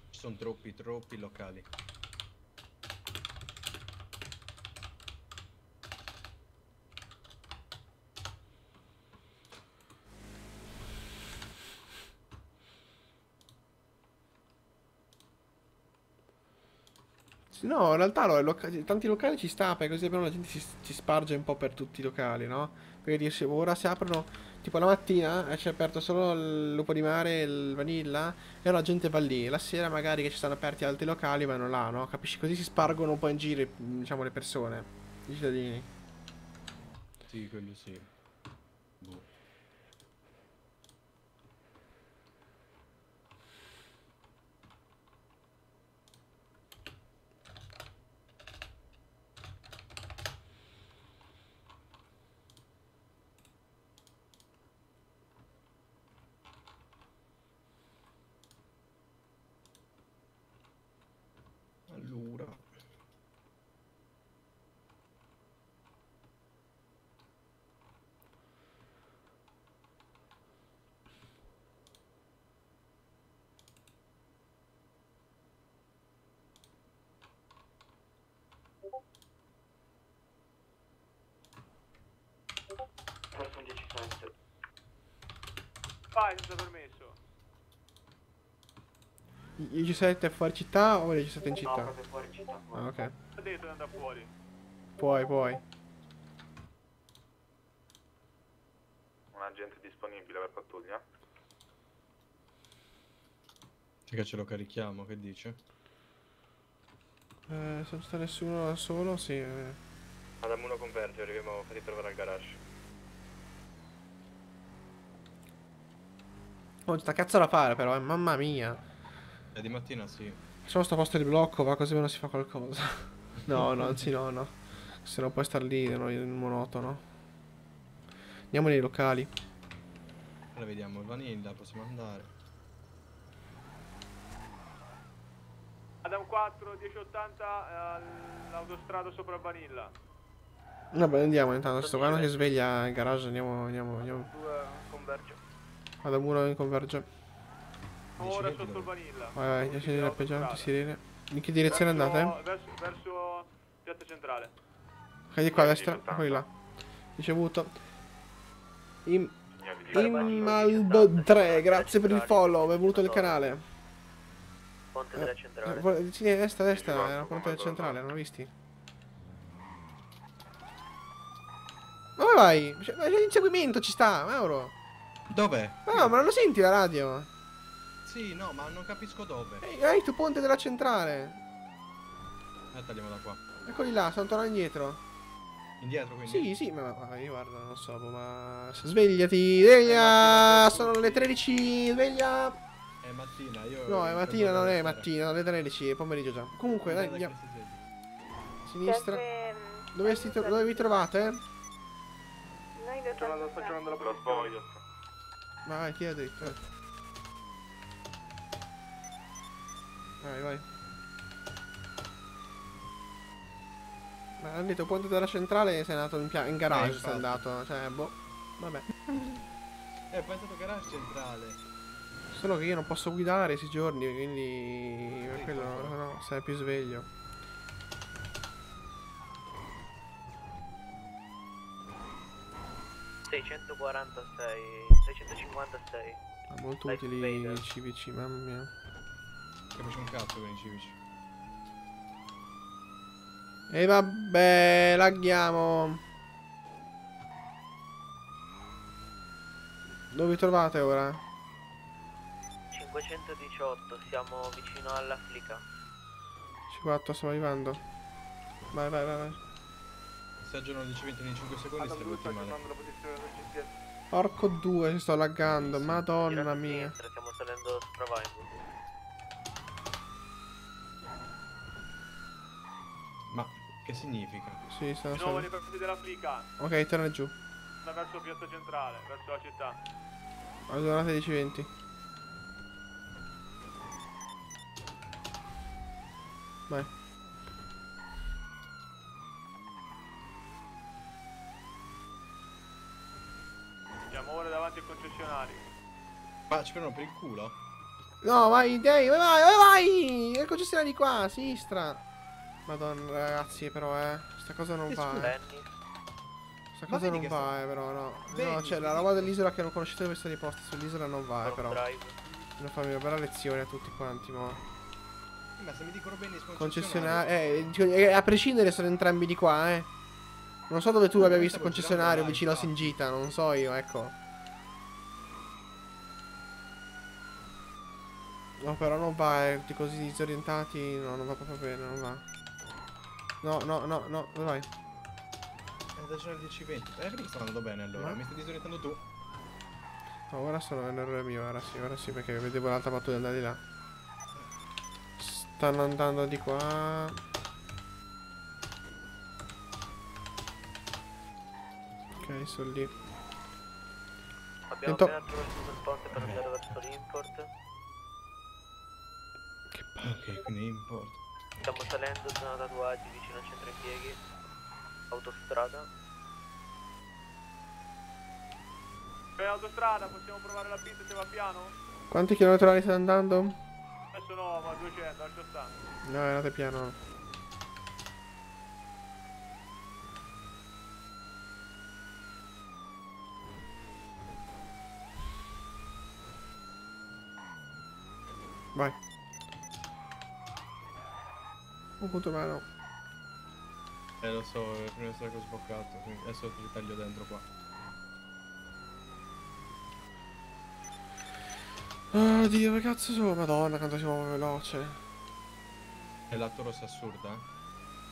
Speaker 10: Ci sono troppi, troppi locali.
Speaker 1: No, in realtà i loca- tanti locali ci sta, perché così però la gente si, si sparge un po' per tutti i locali, no? Perché dice, ora si aprono, tipo la mattina eh, c'è aperto solo il lupo di mare il vanilla, e ora la gente va lì. La sera magari che ci stanno aperti altri locali vanno là, no? Capisci? Così si spargono un po' in giro, diciamo, le persone, i cittadini.
Speaker 10: Sì, quello sì. Boh. Allora.
Speaker 14: Forse 17.
Speaker 16: Vai senza permesso.
Speaker 1: Il G7 è fuori città o il G7 in
Speaker 14: No,
Speaker 1: città?
Speaker 14: proprio fuori città.
Speaker 1: Ah, ok.
Speaker 16: Ha detto di andare fuori.
Speaker 1: Puoi, puoi.
Speaker 17: Un agente disponibile per pattuglia?
Speaker 10: Sì che ce lo carichiamo, che dice?
Speaker 1: Eh, se non sta nessuno da solo, sì. eh.
Speaker 17: Adam 1 converge, arriviamo fatti trovare al garage.
Speaker 1: Oh, sta cazzo da fare però, eh, mamma mia.
Speaker 10: E di mattina sì.
Speaker 1: Facciamo sto posto di blocco, va così almeno si fa qualcosa. no, no, anzi no, no. Se no puoi star lì no, in monotono. Andiamo nei locali.
Speaker 10: Ora vediamo il vanilla, possiamo andare.
Speaker 16: Adam 4, 1080 eh, all'autostrada sopra Vanilla.
Speaker 1: Vabbè, andiamo intanto. Sto qua non si sveglia in garage. Andiamo, andiamo, andiamo.
Speaker 16: 2 converge.
Speaker 1: Vado muro in converge.
Speaker 16: Ora sotto il Vanilla.
Speaker 1: Vai, vai, 10 lampeggianti, sirene. In che direzione
Speaker 16: Verso-
Speaker 1: andate?
Speaker 16: Verso, verso piazza centrale.
Speaker 1: Ok, di qua a destra, quelli là. Ricevuto. Im Imalbo 3, grazie per il follow, benvenuto nel canale.
Speaker 3: Ponte
Speaker 1: Eh,
Speaker 3: della
Speaker 1: eh,
Speaker 3: centrale.
Speaker 1: vo- sì, a destra, a destra, era la ponte del centrale, non l'ho visti? Ma dove vai? Ma c'è l'inseguimento, ci sta, Mauro.
Speaker 10: Dov'è?
Speaker 1: Ma no, ma non lo senti la radio?
Speaker 10: Sì, no, ma non capisco dove.
Speaker 1: Ehi, hai tu ponte della centrale.
Speaker 10: Eh, tagliamo da qua.
Speaker 1: Eccoli là, sono tornato indietro.
Speaker 10: Indietro quindi?
Speaker 1: Sì, sì, ma, ma io guarda, non so, boh, ma... Svegliati, sveglia! Sono le 13, sveglia!
Speaker 10: È mattina, io...
Speaker 1: No, è mattina, non è mattina, sono le 13, è pomeriggio già. Comunque, dai, andiamo. Sinistra. Dove, si tro- dove vi trovate?
Speaker 15: Noi lo
Speaker 16: sto chiamando la
Speaker 17: Lo spoglio.
Speaker 1: Vai, vai, chi ha detto? eh? Vai, vai. Ma hanno detto ponte della centrale sei andato in, in garage,
Speaker 10: Eh,
Speaker 1: sei andato. Cioè, boh. Vabbè.
Speaker 10: Eh, poi è stato garage centrale.
Speaker 1: Solo che io non posso guidare questi giorni, quindi... Per quello, no, sei più sveglio.
Speaker 3: ...646... ...656...
Speaker 1: Ah, molto
Speaker 3: Life
Speaker 1: utili i civici, mamma mia.
Speaker 10: Capisci un cazzo con i civici.
Speaker 1: E vabbè, laghiamo. Dove vi trovate ora?
Speaker 3: 518, siamo vicino all'Africa.
Speaker 1: C4, sto arrivando. Vai, vai, vai, vai.
Speaker 10: Se aggiornano il C20 in 5 secondi
Speaker 16: Adam
Speaker 10: stai
Speaker 16: 2 sta
Speaker 10: tutti male.
Speaker 16: chiamando la posizione del GPS.
Speaker 1: Porco due, ci sto laggando, madonna
Speaker 3: Girate a
Speaker 1: mia.
Speaker 3: sinistra, stiamo salendo Vinewood.
Speaker 10: Ma che significa?
Speaker 1: Sì, sto
Speaker 16: Di nuovo nei
Speaker 1: salendo.
Speaker 16: dell'Africa.
Speaker 1: Ok, torna giù.
Speaker 16: Verso piazza centrale, verso la città.
Speaker 1: Aggiornate 10-20. Vai.
Speaker 16: Siamo ora concessionario.
Speaker 10: Ma ci prendono per il culo?
Speaker 1: No, vai, dai, vai, vai, vai, vai! Il concessionario di qua, a sinistra. Madonna, ragazzi, però, eh. Sta cosa non
Speaker 10: Eh,
Speaker 1: va, eh. Sta cosa non va, eh, però, no.
Speaker 10: Vedi,
Speaker 1: No, cioè, la roba dell'isola che non conoscete dove sono i posti sull'isola non va, eh, però.
Speaker 3: Drive.
Speaker 1: Devo farmi una bella lezione a tutti quanti, mo.
Speaker 10: Ma se mi dicono bene il
Speaker 1: Concessionario, eh, dico, eh, a prescindere sono entrambi di qua, eh. Non so dove tu abbia visto il concessionario vicino a. Singita, non so io, ecco. No, però non va, eh, tutti così disorientati, no, non va proprio bene, non va. No, no, no, no, dove vai?
Speaker 10: È da giorno 10-20. Eh, perché sta andando bene allora?
Speaker 1: Ma-
Speaker 10: Mi stai disorientando tu?
Speaker 1: No, ora sono un errore mio, ora sì, ora sì, perché vedevo l'altra battuta andare di là. Stanno andando di qua. Ok, sono lì.
Speaker 3: Abbiamo
Speaker 1: Sento-
Speaker 3: appena attraversato il ponte per andare verso l'import.
Speaker 10: Ok, quindi import.
Speaker 3: Stiamo salendo, zona tatuaggi vicino al centro impieghi. Autostrada.
Speaker 16: Per autostrada possiamo provare la pista se va piano?
Speaker 1: Quanti chilometri orari state andando?
Speaker 16: Adesso no, ma 200, lascia stare.
Speaker 1: No, andate piano. Vai. Un punto meno.
Speaker 10: Eh lo so, è prima che ho sboccato, quindi adesso ti taglio dentro qua.
Speaker 1: Oddio, che cazzo sono? Madonna, quanto siamo veloce.
Speaker 10: E l'atto rosso è assurda?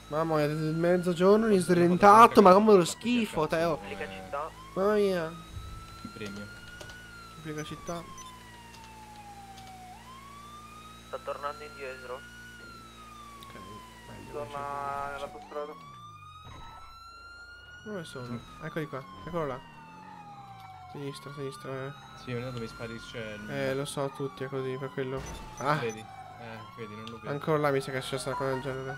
Speaker 1: Mamma mia, del mezzogiorno mi disorientato, ma come lo schifo, Teo. Mamma mia.
Speaker 10: Il premio.
Speaker 1: Complica città.
Speaker 3: Sta tornando indietro.
Speaker 16: Torna nell'autostrada.
Speaker 1: Dove sono? Eccoli qua, eccolo là. Sinistra, sinistra, eh.
Speaker 10: Sì, ogni tanto mi sparisce il...
Speaker 1: Eh, lo so, tutti è così, per quello. Ah,
Speaker 10: Vedi? Eh, vedi, non lo vedo.
Speaker 1: Ancora là mi sa che è successa una cosa del genere.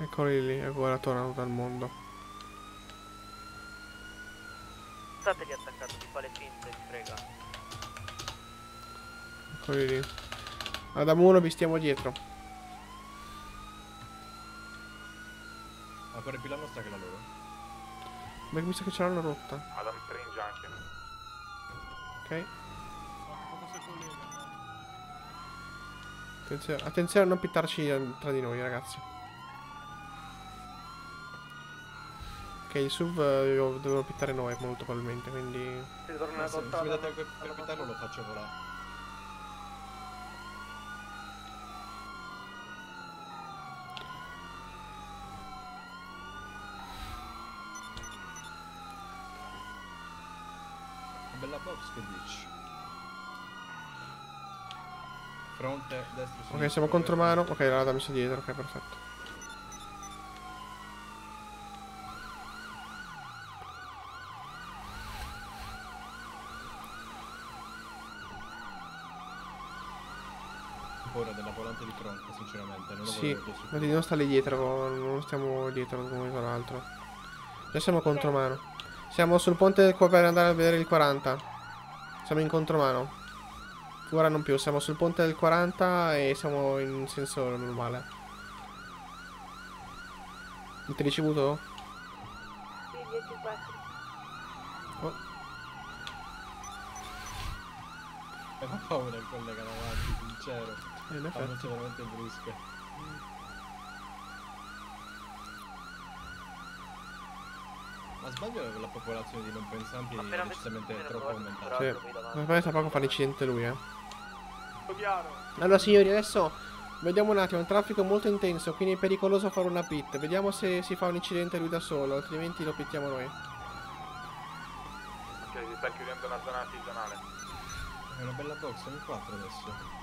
Speaker 1: Eccoli lì, ora tornano dal mondo.
Speaker 3: Stategli attaccato, ti fa le finte, ti frega.
Speaker 1: Eccoli lì. Adam 1 vi stiamo dietro.
Speaker 10: Ancora più la nostra che la loro.
Speaker 1: Beh, mi sa che ce l'hanno rotta.
Speaker 17: Adam 3 in junction.
Speaker 1: Ok. Attenzione, attenzione a non pittarci eh, tra di noi, ragazzi. Ok, il SUV eh, io devo pittare noi molto probabilmente, quindi...
Speaker 17: Si torna
Speaker 10: Ma
Speaker 17: a
Speaker 10: se se
Speaker 17: contare.
Speaker 10: mi date per, per pittarlo lo faccio volare. Box che dici? Fronte, destro, sinistro.
Speaker 1: Ok, siamo contro mano. Ok, l'ha messo dietro, ok, perfetto.
Speaker 10: Ora della volante di fronte, sinceramente. Non lo
Speaker 1: Sì,
Speaker 10: su.
Speaker 1: infatti non stare dietro, non stiamo dietro l'uno con l'altro. Già siamo contromano. Siamo sul ponte qua per andare a vedere il 40. Siamo in contromano. Ora non più, siamo sul ponte del 40 e siamo in senso normale. Avete ricevuto?
Speaker 15: Sì, 10-4.
Speaker 1: Oh,
Speaker 10: Eh, fa paura il collega davanti, sincero.
Speaker 1: Eh, in effetti.
Speaker 10: veramente brusche. Ma sbaglio la popolazione di non pensanti è decisamente troppo aumentata.
Speaker 1: sì. Ma poi tra poco fa l'incidente lui, eh. Allora signori, adesso vediamo un attimo, il traffico è molto intenso, quindi è pericoloso fare una pit. Vediamo se si fa un incidente lui da solo, altrimenti lo pittiamo noi.
Speaker 17: Ok, si sta chiudendo una zona artigianale.
Speaker 10: È una bella box, sono in 4 adesso.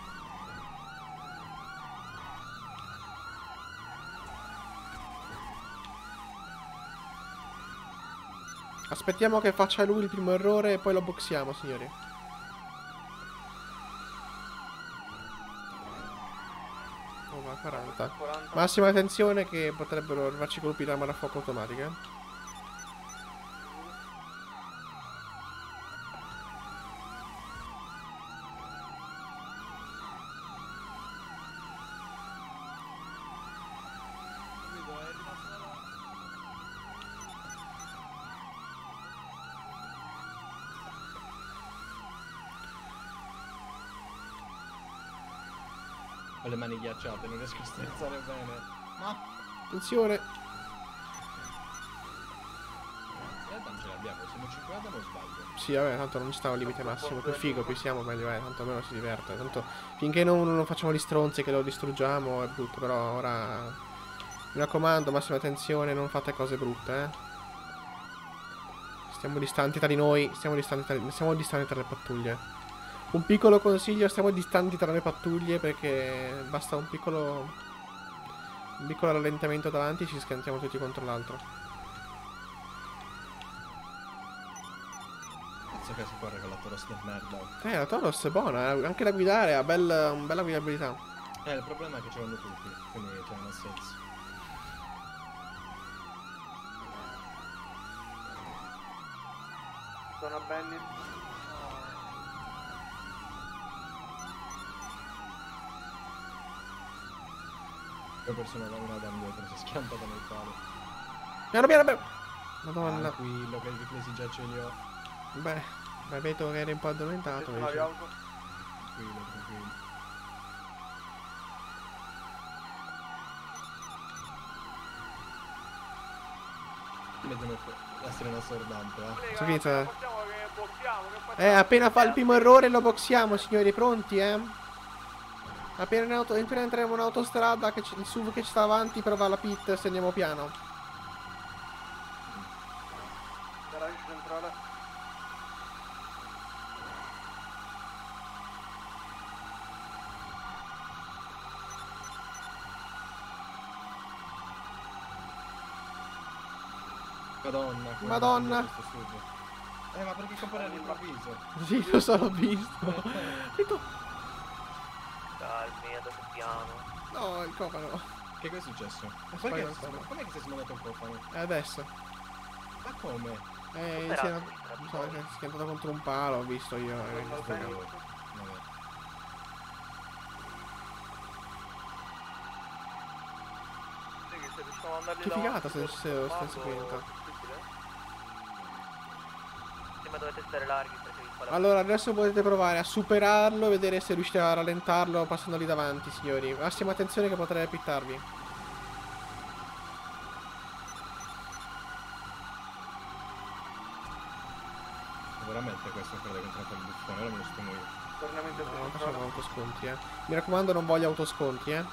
Speaker 1: Aspettiamo che faccia lui il primo errore e poi lo boxiamo, signori. Oh, ma 40. Massima attenzione che potrebbero arrivarci colpi d'arma da fuoco automatica.
Speaker 10: Mani ghiacciate, non riesco a strizzare bene. Ma
Speaker 1: Attenzione.
Speaker 10: non ce l'abbiamo, siamo 5 Adam o sbaglio?
Speaker 1: Sì, vabbè, tanto non ci sta un limite massimo. Più figo, più siamo, meglio è. Tanto almeno si diverte. Tanto finché non, non facciamo gli stronzi che lo distruggiamo è brutto. Però ora. Mi raccomando, massima attenzione, non fate cose brutte, eh. Stiamo distanti tra di noi. Stiamo distanti tra, stiamo distanti tra le pattuglie. Un piccolo consiglio, stiamo distanti tra le pattuglie perché basta un piccolo. Un piccolo rallentamento davanti e ci schiantiamo tutti contro l'altro.
Speaker 10: Cazzo che si corre con la Toros del merda.
Speaker 1: Eh, la Toros è buona, eh, anche da guidare ha bel, una bella guidabilità.
Speaker 10: Eh, il problema è che ce l'hanno tutti, quindi cioè, non ha senso.
Speaker 16: Sono Benny.
Speaker 10: Poi persona va una Adam dietro, si è schiantata nel palo.
Speaker 1: Piano piano piano! Madonna.
Speaker 10: Tranquillo, che i riflessi già ce li ho.
Speaker 1: Beh, vedo che eri un po' addormentato.
Speaker 16: Auto.
Speaker 10: Tranquillo, tranquillo. Vediamo la sirena assordante, va.
Speaker 1: Si finita. Eh, appena fa il primo errore lo boxiamo, signori, pronti, eh? Appena, in auto, appena entriamo in autostrada, che il SUV che ci sta avanti prova la pit se andiamo piano.
Speaker 16: Garage centrale.
Speaker 10: Madonna.
Speaker 1: Madonna.
Speaker 10: Eh, ma perché comprare all'improvviso?
Speaker 1: Sì, lo so, l'ho visto.
Speaker 3: Calmi, andate piano.
Speaker 1: No, il cofano.
Speaker 10: Che cosa è successo? Perché?
Speaker 1: aspetta.
Speaker 10: Com'è che si è smontato un cofano?
Speaker 1: E adesso?
Speaker 10: Ma come?
Speaker 1: Eh, si era... Non so, si è schiantato contro un palo, ho visto io. eh.
Speaker 16: Sì, che
Speaker 1: Che figata se se lo stai
Speaker 16: possibile?
Speaker 3: Sì, ma dovete stare larghi perché
Speaker 1: Allora, adesso potete provare a superarlo, vedere se riuscite a rallentarlo passando lì davanti, signori. Massima attenzione che potrei pittarvi.
Speaker 10: Veramente questo è quello che contratta il buffone, ora me lo spiego io.
Speaker 8: Tornamento
Speaker 1: No, non facciamo autoscontri, eh. Mi raccomando, non voglio autoscontri, eh.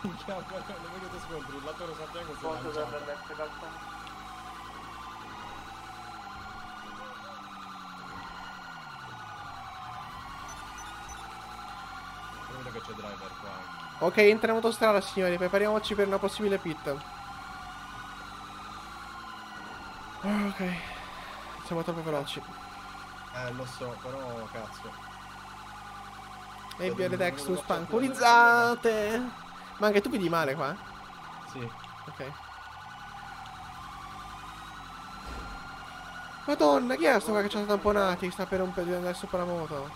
Speaker 10: Minchia, non voglio te scontri, il lato lo sappiamo che si è
Speaker 16: Posso
Speaker 10: lanciato.
Speaker 16: dall'est, calzone.
Speaker 10: Però vedo che c'è driver qua.
Speaker 1: Ok, entra in autostrada, signori. Prepariamoci per una possibile pit. Ah, Ok. Siamo troppo veloci.
Speaker 10: Eh, lo so, però cazzo.
Speaker 1: E via le Dexus spancolizzate. Ma anche tu vedi male qua?
Speaker 10: Sì.
Speaker 1: Ok. Madonna, chi è sto qua che ci ha tamponati? Sta per rompere di andare sopra la moto.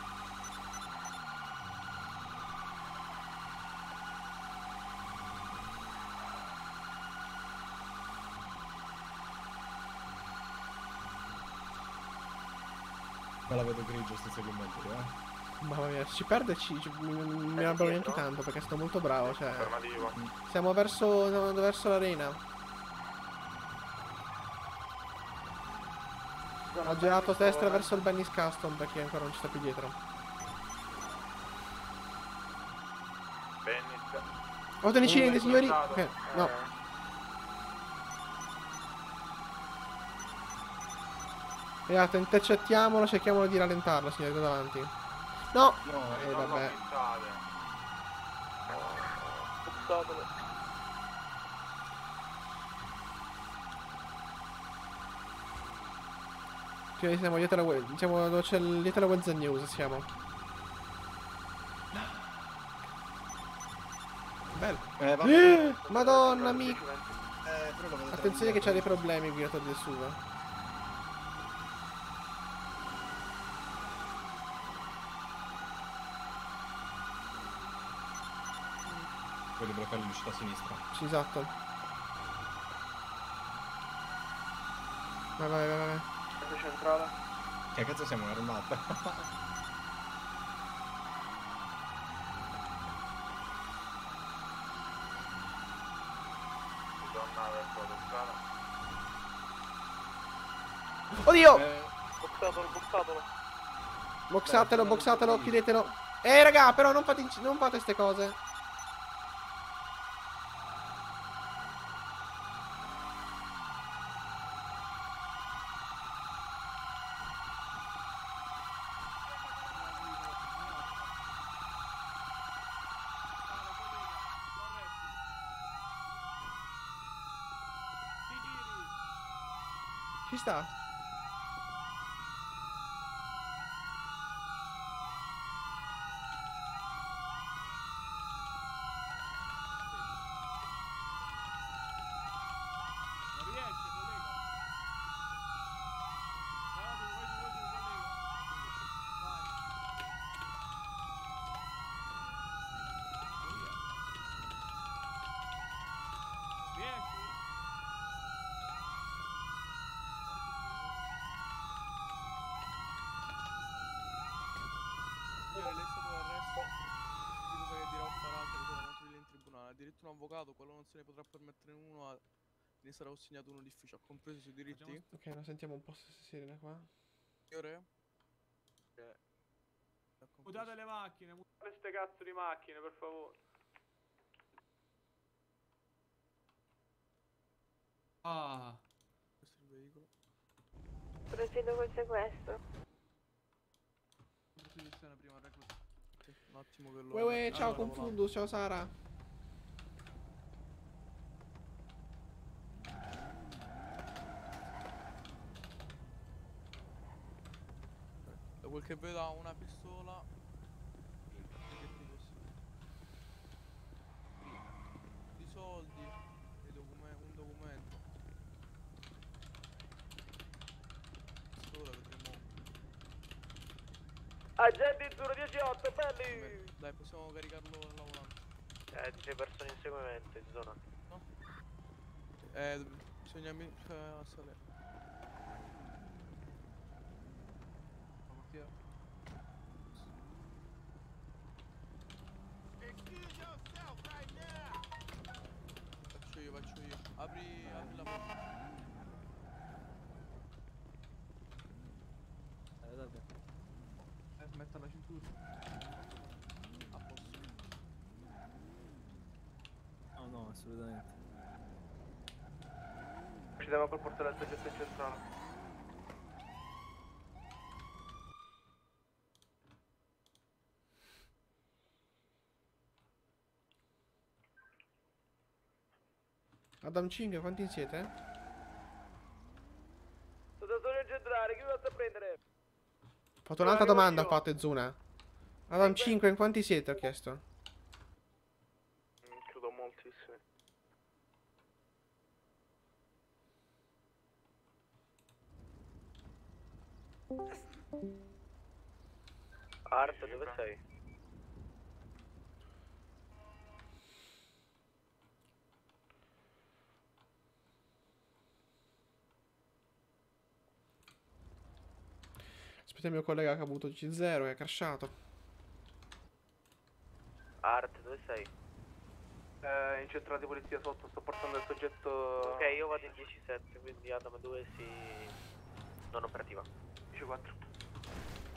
Speaker 10: La vedo grigio sto segmento, eh.
Speaker 1: Mamma mia, ci perde ci, ci- mi, arrabbio neanche tanto perché sto molto bravo, cioè.
Speaker 17: Affermativo.
Speaker 1: Siamo verso. siamo andando verso l'arena. Ho girato a destra verso il Benny's Custom perché ancora non ci sta più dietro.
Speaker 17: Bennis.
Speaker 1: Ho dei cilindri,
Speaker 17: Uh,
Speaker 1: signori.
Speaker 17: scordato.
Speaker 1: Ok, no. Esatto, intercettiamolo, cerchiamo di rallentarlo, signori, da davanti. No!
Speaker 10: No,
Speaker 1: Eh,
Speaker 17: Non
Speaker 1: vabbè. Signori, siamo dietro la web. Siamo dove c'è dietro la web news, siamo. Bello.
Speaker 10: Eh, va
Speaker 1: Eh, Madonna mia.
Speaker 10: Eh,
Speaker 1: Attenzione che c'ha dei problemi il guidatore del SUV.
Speaker 10: Quelli bloccare l'uscita a sinistra.
Speaker 1: Sì, esatto. Vai, vai, vai, vai.
Speaker 16: Centrale.
Speaker 10: Che cazzo siamo un'armata?
Speaker 17: Ritorna verso l'autostrada.
Speaker 1: Oddio!
Speaker 10: Eh,
Speaker 16: Boxatelo, boxatelo.
Speaker 1: Boxatelo, boxatelo, chiudetelo. Eh, raga, però non fate, non fate ste cose. Ci sta.
Speaker 16: Non riesce, collega. Vai, vai, vai, vai, collega. Vai. Riesci? Signore, lei è stato arresto. Di cosa che dirà un parato di cosa non trovi in Addirittura un avvocato, quello non se ne potrà permettere uno, a- ne sarà assegnato uno d'ufficio. Ha compreso i suoi diritti?
Speaker 1: Ok, no, sentiamo un po' se si sirena qua.
Speaker 16: Signore? Mutate le macchine, mutate queste cazzo di macchine, per favore.
Speaker 8: Ah.
Speaker 16: Questo è il veicolo.
Speaker 15: Procedo col sequestro.
Speaker 16: Posizione prima recluta. Sì, un attimo che lo...
Speaker 1: Uè, uè, ciao,
Speaker 16: Allora,
Speaker 1: confundo, ciao Sara.
Speaker 16: quel che vedo ha una pistola. Di soldi. e docume- un documento. Pistola vedremo.
Speaker 9: Agenti 018, belli!
Speaker 16: Dai, possiamo caricarlo alla volante.
Speaker 3: Eh, ci sei perso in inseguimento in zona.
Speaker 16: Eh, bisogna mi- cioè, salire. Faccio io, faccio io. Apri, apri la porta.
Speaker 4: Eh, vabbè.
Speaker 8: Eh,
Speaker 16: A posto.
Speaker 4: No, no, assolutamente.
Speaker 8: Procediamo col portare il soggetto in centrale.
Speaker 1: Adam 5, quanti siete?
Speaker 9: Sono solo in centrale, chi mi sta a prendere?
Speaker 1: Ho fatto un'altra domanda, ho fatto Zuna. Adam 5, in quanti siete? Ho chiesto.
Speaker 8: Mm, Credo moltissimi.
Speaker 3: Art, dove sei?
Speaker 1: Aspetta il mio collega che ha avuto C0 e è crashato.
Speaker 3: Art, dove sei?
Speaker 8: Eh, in centrale di polizia sotto, sto portando il soggetto...
Speaker 3: Ok, io vado in 17, quindi Adam 2 si... non operativa.
Speaker 8: 14.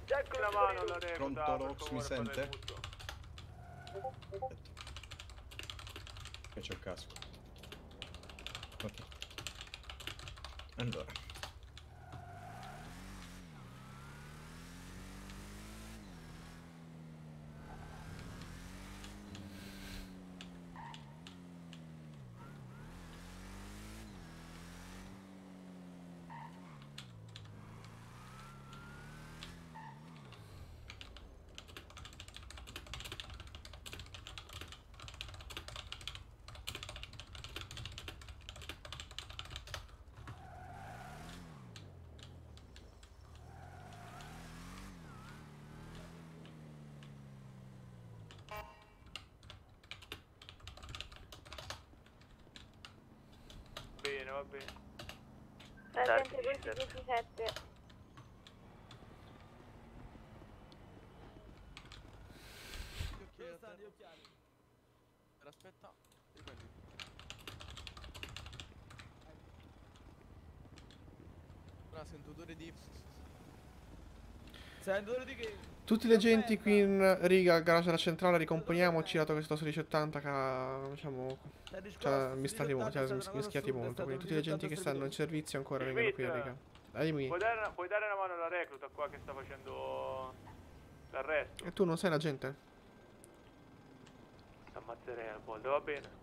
Speaker 9: Jack
Speaker 8: la mano alla regola.
Speaker 10: Pronto, Rox, mi sente? Che c'ho il casco. Ok. Allora.
Speaker 8: Bene, va bene.
Speaker 15: Agente 217.
Speaker 16: Gli occhiali a terra. Per aspetta. Riprendi. Ora sento odore di...
Speaker 9: Sento odore di che?
Speaker 1: Tutti gli agenti qui in riga al garage della centrale ricomponiamoci dato che sto su 1080 che ha, diciamo, cioè, mischiati molto, cioè, mis- mischiati molto. Quindi tutti gli agenti che stanno in servizio ancora vengono qui in riga. Dai, dimmi.
Speaker 8: Puoi dare, puoi dare una mano alla recluta qua che sta facendo l'arresto?
Speaker 1: E tu non sei l'agente?
Speaker 8: Ammazzerei al boldo, va bene.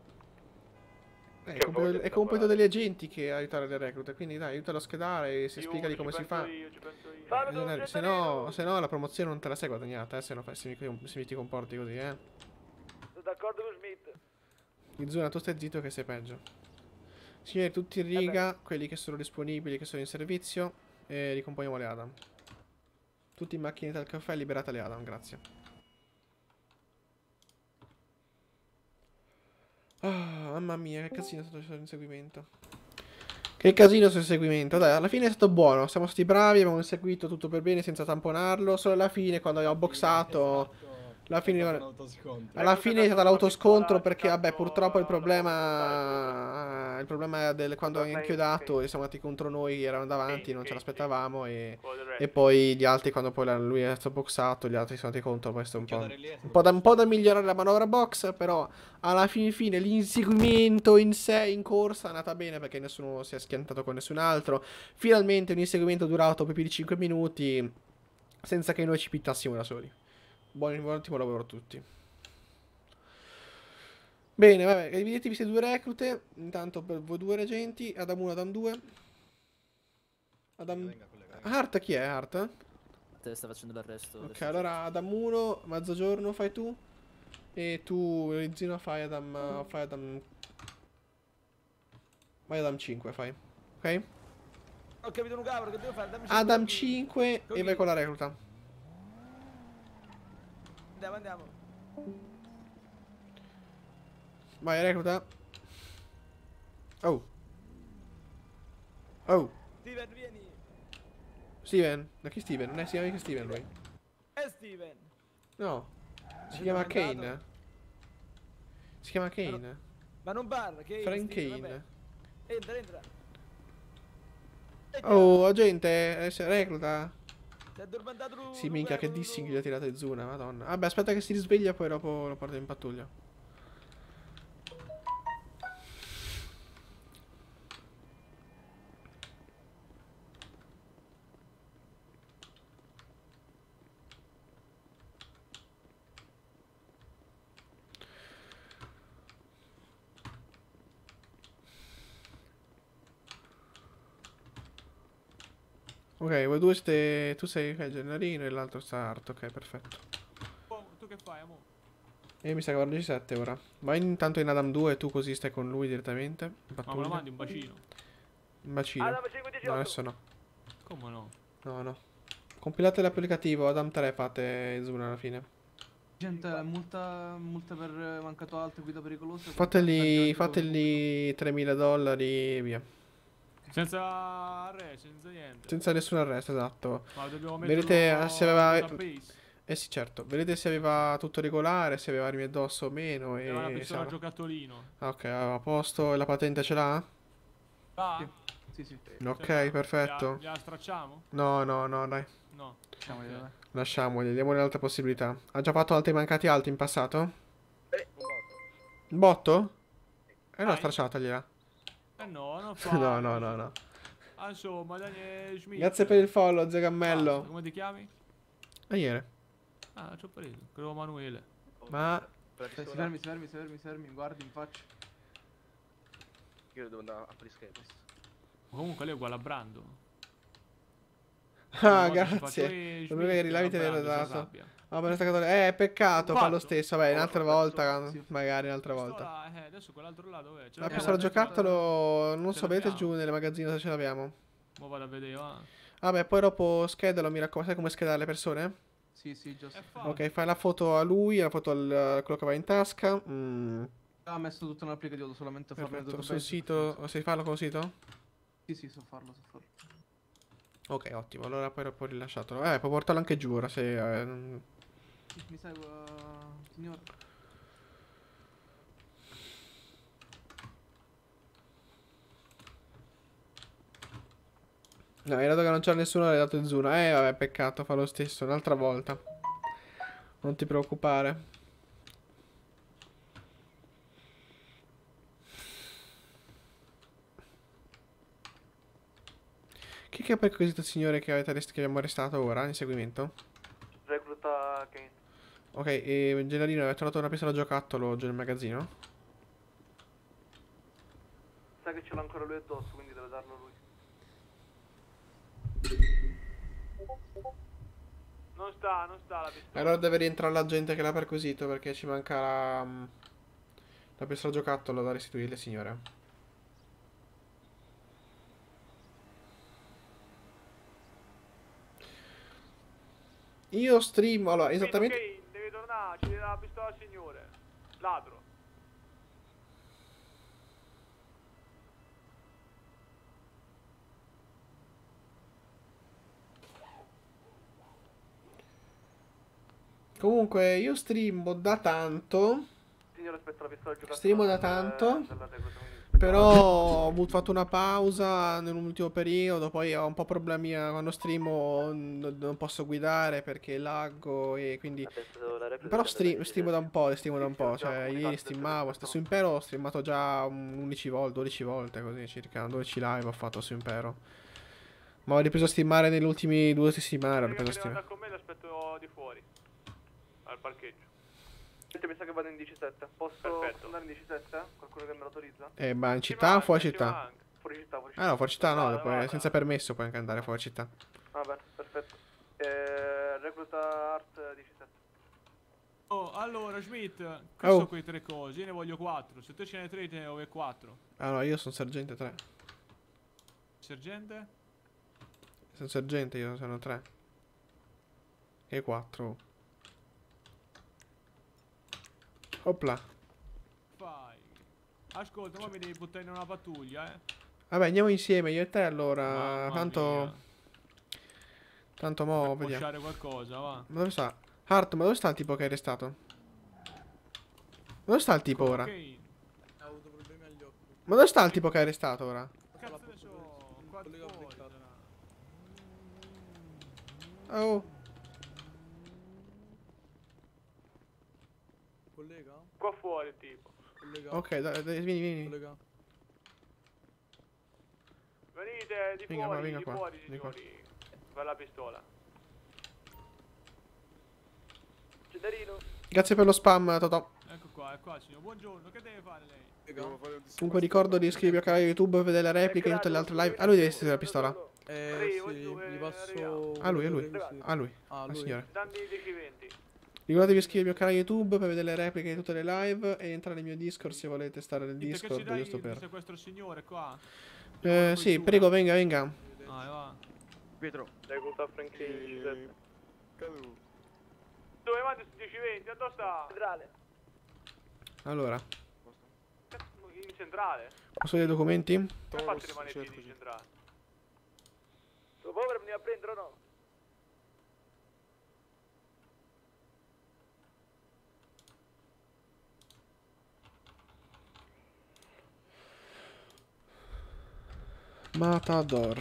Speaker 1: Eh, è, compito, è compito degli agenti che aiutare le reclute, quindi dai, aiuta l'ospedale e si spiega di come si fa.
Speaker 8: io, ci penso io.
Speaker 1: Eh, se, no, se no la promozione non te la sei guadagnata, eh, se, non fai- se, mi, se mi ti comporti così, eh.
Speaker 9: Sono d'accordo con Smith.
Speaker 1: Izuna, tu stai zitto che sei peggio. Signori, tutti in riga, quelli che sono disponibili, che sono in servizio, e ricomponiamo le Adam. Tutti in macchinetta al caffè, liberate le Adam, grazie. Ah, mamma mia, che casino è stato questo inseguimento. Che casino questo inseguimento. Dai, alla fine è stato buono. Siamo stati bravi, abbiamo inseguito tutto per bene senza tamponarlo. Solo alla fine, quando abbiamo boxato. Alla fine, alla fine è stato l'autoscontro perché, vabbè, purtroppo il problema. Il problema è del, quando è inchiodato e siamo andati contro noi, erano davanti, non ce l'aspettavamo. E, e poi gli altri, quando poi lui è stato boxato, gli altri sono andati contro. Questo è un po', un po', da, un po' da migliorare la manovra box. Però, alla fin fine, l'inseguimento in sé, in corsa, è andata bene perché nessuno si è schiantato con nessun altro. Finalmente, un inseguimento durato per più di 5 minuti senza che noi ci pittassimo da soli. Buon, buon ottimo lavoro a tutti. Bene, vabbè, dividetevi queste due reclute. Intanto per voi due reggenti, Adam 1, Adam 2. Adam... Hart chi è Hart?
Speaker 4: 17 sta facendo l'arresto.
Speaker 1: Ok,
Speaker 4: adesso.
Speaker 1: allora Adam 1, mezzogiorno fai tu. E tu, Rizzino, fai Adam. Fai Adam. Vai Adam 5, fai. Ok?
Speaker 9: Ho capito un cavolo, che devo fare?
Speaker 1: Adam
Speaker 9: cinque
Speaker 1: 5 e vai con la recluta.
Speaker 9: Andiamo, andiamo.
Speaker 1: Vai, recluta. Oh. Oh.
Speaker 9: Steven, vieni.
Speaker 1: Steven. Da chi Steven? Non è si chiama mica Steven lui.
Speaker 9: È Steven.
Speaker 1: No. Si
Speaker 9: Hai
Speaker 1: chiama? Kane. Si chiama Kane.
Speaker 9: Ma non parla, che
Speaker 1: Frank
Speaker 9: Steven,
Speaker 1: Kane.
Speaker 9: vabbè. Entra, entra.
Speaker 1: Oh, agente, eh, recluta.
Speaker 9: Si è addormentato.
Speaker 1: Sì, minchia, che dissing gli ha tirato in zona, madonna. Vabbè, aspetta che si risveglia, poi dopo lo porto in pattuglia. Ok, voi due siete... Tu sei eh, Gennarino e l'altro sta Art, ok, perfetto.
Speaker 8: Oh, tu che fai, amo?
Speaker 1: E mi sa che vanno 17 ora. Vai intanto in Adam 2 e tu così stai con lui direttamente.
Speaker 8: Ma me lo mandi un bacino?
Speaker 1: Un bacino.
Speaker 8: Adam 5, 18.
Speaker 1: No, adesso no.
Speaker 8: Come no?
Speaker 1: No, no. Compilate l'applicativo, Adam 3 fate Zuna alla fine.
Speaker 5: Gente, multa, multa per mancato alto, guida pericolosa.
Speaker 1: Fateli, fateli 3000 dollari e via.
Speaker 8: Senza arresto, senza niente.
Speaker 1: Senza nessun arresto, esatto.
Speaker 8: Ma dobbiamo
Speaker 1: Vedete
Speaker 8: metterlo
Speaker 1: eh, se aveva... Eh sì, certo. Vedete se aveva tutto regolare, se aveva armi addosso o meno e...
Speaker 8: Era una pistola
Speaker 1: se-
Speaker 8: giocattolino.
Speaker 1: Ah, ok, a posto. E la patente ce l'ha?
Speaker 8: Va?
Speaker 5: Sì, sì.
Speaker 1: Ok, perfetto.
Speaker 8: Gliela stracciamo?
Speaker 1: No, no, no, dai.
Speaker 8: No.
Speaker 1: Lasciamogli, diamogli un'altra possibilità. Ha già fatto altri mancati alti in passato?
Speaker 14: Eh,
Speaker 1: Un botto? Eh no, stracciatagliela.
Speaker 8: Eh no, non fa.
Speaker 1: No, no, no, no.
Speaker 8: Ah, insomma, Daniele Schmidt.
Speaker 1: Grazie per il follow, zio
Speaker 8: Basta,
Speaker 1: Gammello.
Speaker 8: Come ti chiami?
Speaker 1: Daniele.
Speaker 8: Ah, ci ho preso. Credo Manuele.
Speaker 1: Ma...
Speaker 5: Si fermi, si fermi, si fermi, si fermi, guardi in faccia.
Speaker 3: Io devo andare a Prische questo.
Speaker 8: Comunque lei è uguale a Brando.
Speaker 1: Ah, grazie.
Speaker 8: eh,
Speaker 1: Non te
Speaker 8: Brando,
Speaker 1: l'ho
Speaker 8: si
Speaker 1: dato. Ah, ma staccato... Eh, peccato, fa lo stesso. Vabbè, un'altra volta. Magari un'altra volta.
Speaker 8: Eh, adesso quell'altro là dov'è? Ce
Speaker 1: La pistola giocattolo, non
Speaker 8: Ce
Speaker 1: so, vedete giù nelle magazzine se ce l'abbiamo.
Speaker 8: Mo vado a vedere, va.
Speaker 1: Vabbè, poi dopo schedalo, mi raccomando. Sai come schedare le persone?
Speaker 5: Sì, sì, già.
Speaker 8: È
Speaker 1: Ok, fai la foto a lui, la foto al quello che va in tasca. Mm,
Speaker 5: Ha messo tutto nell'applicativo, solamente farlo nel
Speaker 1: perfetto. Sul sito, sai farlo col sito?
Speaker 5: Sì, sì, so farlo, so farlo.
Speaker 1: Ok, ottimo. Allora poi dopo rilasciatelo. Eh, puoi portarlo anche giù ora se... eh,
Speaker 5: Mi segua, signor.
Speaker 1: No, hai dato che non c'è nessuno, l'hai dato in zona. Eh, vabbè, peccato, fa lo stesso, un'altra volta. Non ti preoccupare. Che ha perquisito il signore che, avete arrest- che abbiamo arrestato ora, in seguimento?
Speaker 8: Recluta Kane.
Speaker 1: Ok, e Gennarino, avete trovato una pistola giocattolo nel magazzino?
Speaker 8: Sa che ce l'ha ancora lui addosso, quindi deve darlo lui. Non sta, non sta la pistola.
Speaker 1: Allora deve rientrare la gente che l'ha perquisito perché ci manca la, mm, la pistola giocattolo da restituirle, signore. Io stream, allora, esattamente...
Speaker 8: Kane, devi tornare, ci deve la pistola al signore. Ladro.
Speaker 1: Comunque, io streamo da tanto,
Speaker 8: Signore, aspetta la pistola giocattolo.
Speaker 1: streamo da
Speaker 8: del-
Speaker 1: tanto,
Speaker 8: quindi-
Speaker 1: però ho avuto- fatto una pausa nell'ultimo periodo, poi ho un po' problemi a- quando streamo, non posso guidare perché laggo e quindi... Però stream, streamo da un po', streamo da un po', cioè ieri streamavo, su Impero ho streamato già un 11 volte, 12 volte così circa, 12 live ho fatto su Impero. Ma ho ripreso a streamare nelle ultime due settimane, ho ripreso a streamare.
Speaker 8: con me, l'aspetto di fuori. Al parcheggio. Mi sa che vado in 17. Posso andare in 17? Qualcuno che me l'autorizza?
Speaker 1: Eh, ma in città o fuori
Speaker 8: Ci
Speaker 1: città?
Speaker 8: Fuori città, fuori città.
Speaker 1: Ah no, fuori città no,
Speaker 8: Vada,
Speaker 1: puoi- senza permesso puoi anche andare fuori città.
Speaker 8: Va bene, perfetto. Eh, porta Art 17.
Speaker 18: Oh, allora, Schmidt, che
Speaker 1: Oh.
Speaker 18: sono quei tre cose? Io ne voglio quattro. Se te ce ne hai tre, te ne vuoi quattro.
Speaker 1: Allora, io sono sergente 3.
Speaker 18: Sergente?
Speaker 1: Sono sergente, io sono 3. E 4. Opla.
Speaker 18: Fai. Ascolta, ma mi devi buttare in una pattuglia, eh.
Speaker 1: Vabbè, andiamo insieme, io e te allora.
Speaker 18: Mamma
Speaker 1: tanto.
Speaker 18: mia.
Speaker 1: Tanto mo'
Speaker 18: Per
Speaker 1: vediamo.
Speaker 18: qualcosa, va.
Speaker 1: Ma dove sta? Hart, ma dove sta il tipo che hai arrestato? Ma dove sta il tipo ora?
Speaker 18: Ok.
Speaker 5: Ha avuto problemi agli occhi.
Speaker 1: Ma dove sta il tipo che hai arrestato ora?
Speaker 18: Cazzo ne so.
Speaker 1: Oh.
Speaker 5: Collega?
Speaker 8: Qua fuori tipo.
Speaker 1: Ok, dai, dai, vieni, vieni.
Speaker 5: Collega?
Speaker 8: Venite di
Speaker 1: Venga,
Speaker 8: fuori,
Speaker 1: venga
Speaker 8: di
Speaker 1: qua,
Speaker 8: fuori signori. Per la pistola. Cederino.
Speaker 1: Grazie per lo spam, Totò.
Speaker 18: Ecco qua, è qua, signor. Buongiorno, che deve fare lei?
Speaker 1: Comunque ricordo di iscrivervi al canale YouTube per vedere le repliche e tutte le altre live. A lui deve essere la pistola.
Speaker 5: Eh, sì, gli passo...
Speaker 1: A lui, a lui.
Speaker 5: Sì.
Speaker 1: A lui.
Speaker 5: Ah,
Speaker 1: Al
Speaker 5: lui.
Speaker 1: signore.
Speaker 8: Danni 10-20.
Speaker 1: Ricordatevi di iscrivervi al canale YouTube per vedere le repliche di tutte le live e entrare nel mio Discord se volete stare nel
Speaker 18: Dite che ci
Speaker 1: Discord,
Speaker 18: dai
Speaker 1: giusto per...
Speaker 18: sequestro signore qua.
Speaker 1: Eh, sì, prego, venga, venga.
Speaker 18: Ah, va.
Speaker 8: Pietro. Dai conta Franklin 17. Dove avanti su 10-20? Dove sta? Centrale.
Speaker 1: Allora,
Speaker 8: In centrale?
Speaker 1: posso vedere i documenti?
Speaker 8: Come fate rimanere in centrale? Tuo povero veniva a prendere o no?
Speaker 1: Matador.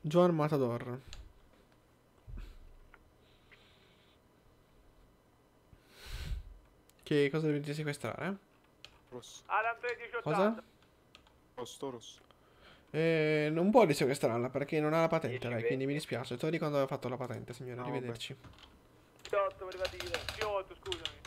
Speaker 1: Joan Matador. Che cosa dovete sequestrare?
Speaker 13: Rosso.
Speaker 8: Adam 1380.
Speaker 1: Cosa?
Speaker 13: Rosso, rosso.
Speaker 1: Eh, non può risequestrarla perché non ha la patente lei, quindi mi dispiace. Torni quando aveva fatto la patente, signore.
Speaker 13: No,
Speaker 1: Arrivederci.
Speaker 8: 18 privativo. 18 scusami.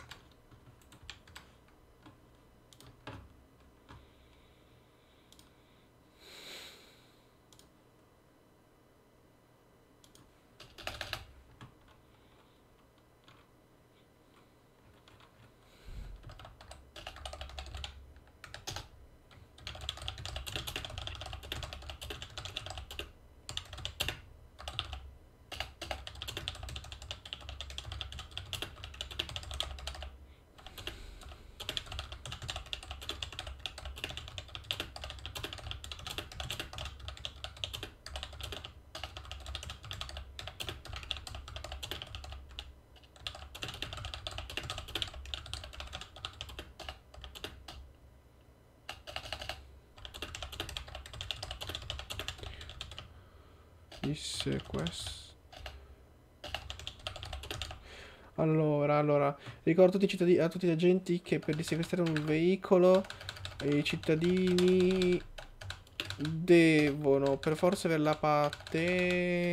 Speaker 1: Dissequest. Allora, allora, ricordo a tutti, a tutti gli agenti che per dissequestrare un veicolo i cittadini devono per forza avere la patente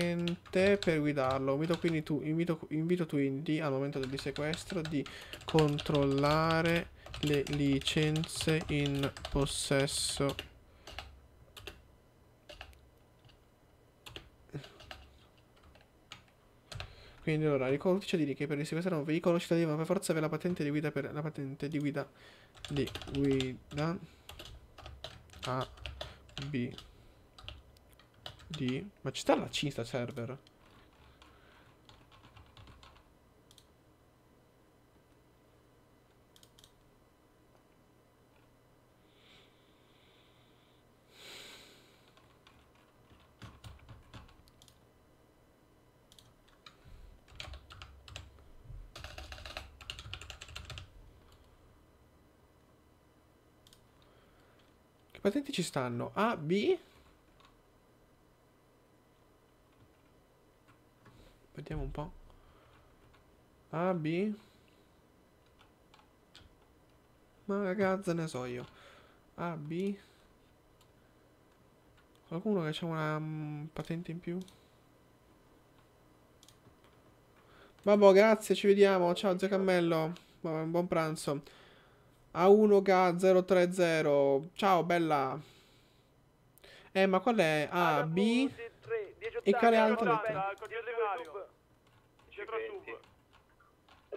Speaker 1: per guidarlo. Invito quindi tu, invito, invito quindi al momento del dissequestro di controllare le licenze in possesso Quindi allora, ricordo ai cittadini che per dissequestrare un veicolo cittadino devono per forza avere la patente di guida per la patente di guida di guida A B D Ma ci sta la C sta server? Che patenti ci stanno? A, B? Vediamo un po'. A, B? Ma ragazza ne so io. A, B? Qualcuno che ha una mm, patente in più? Vabbè, grazie, ci vediamo. Ciao, zio Cammello. Vabbè, buon pranzo. A1K030. Ciao, bella. Eh, ma qual è? A, B. E quale altra lettera?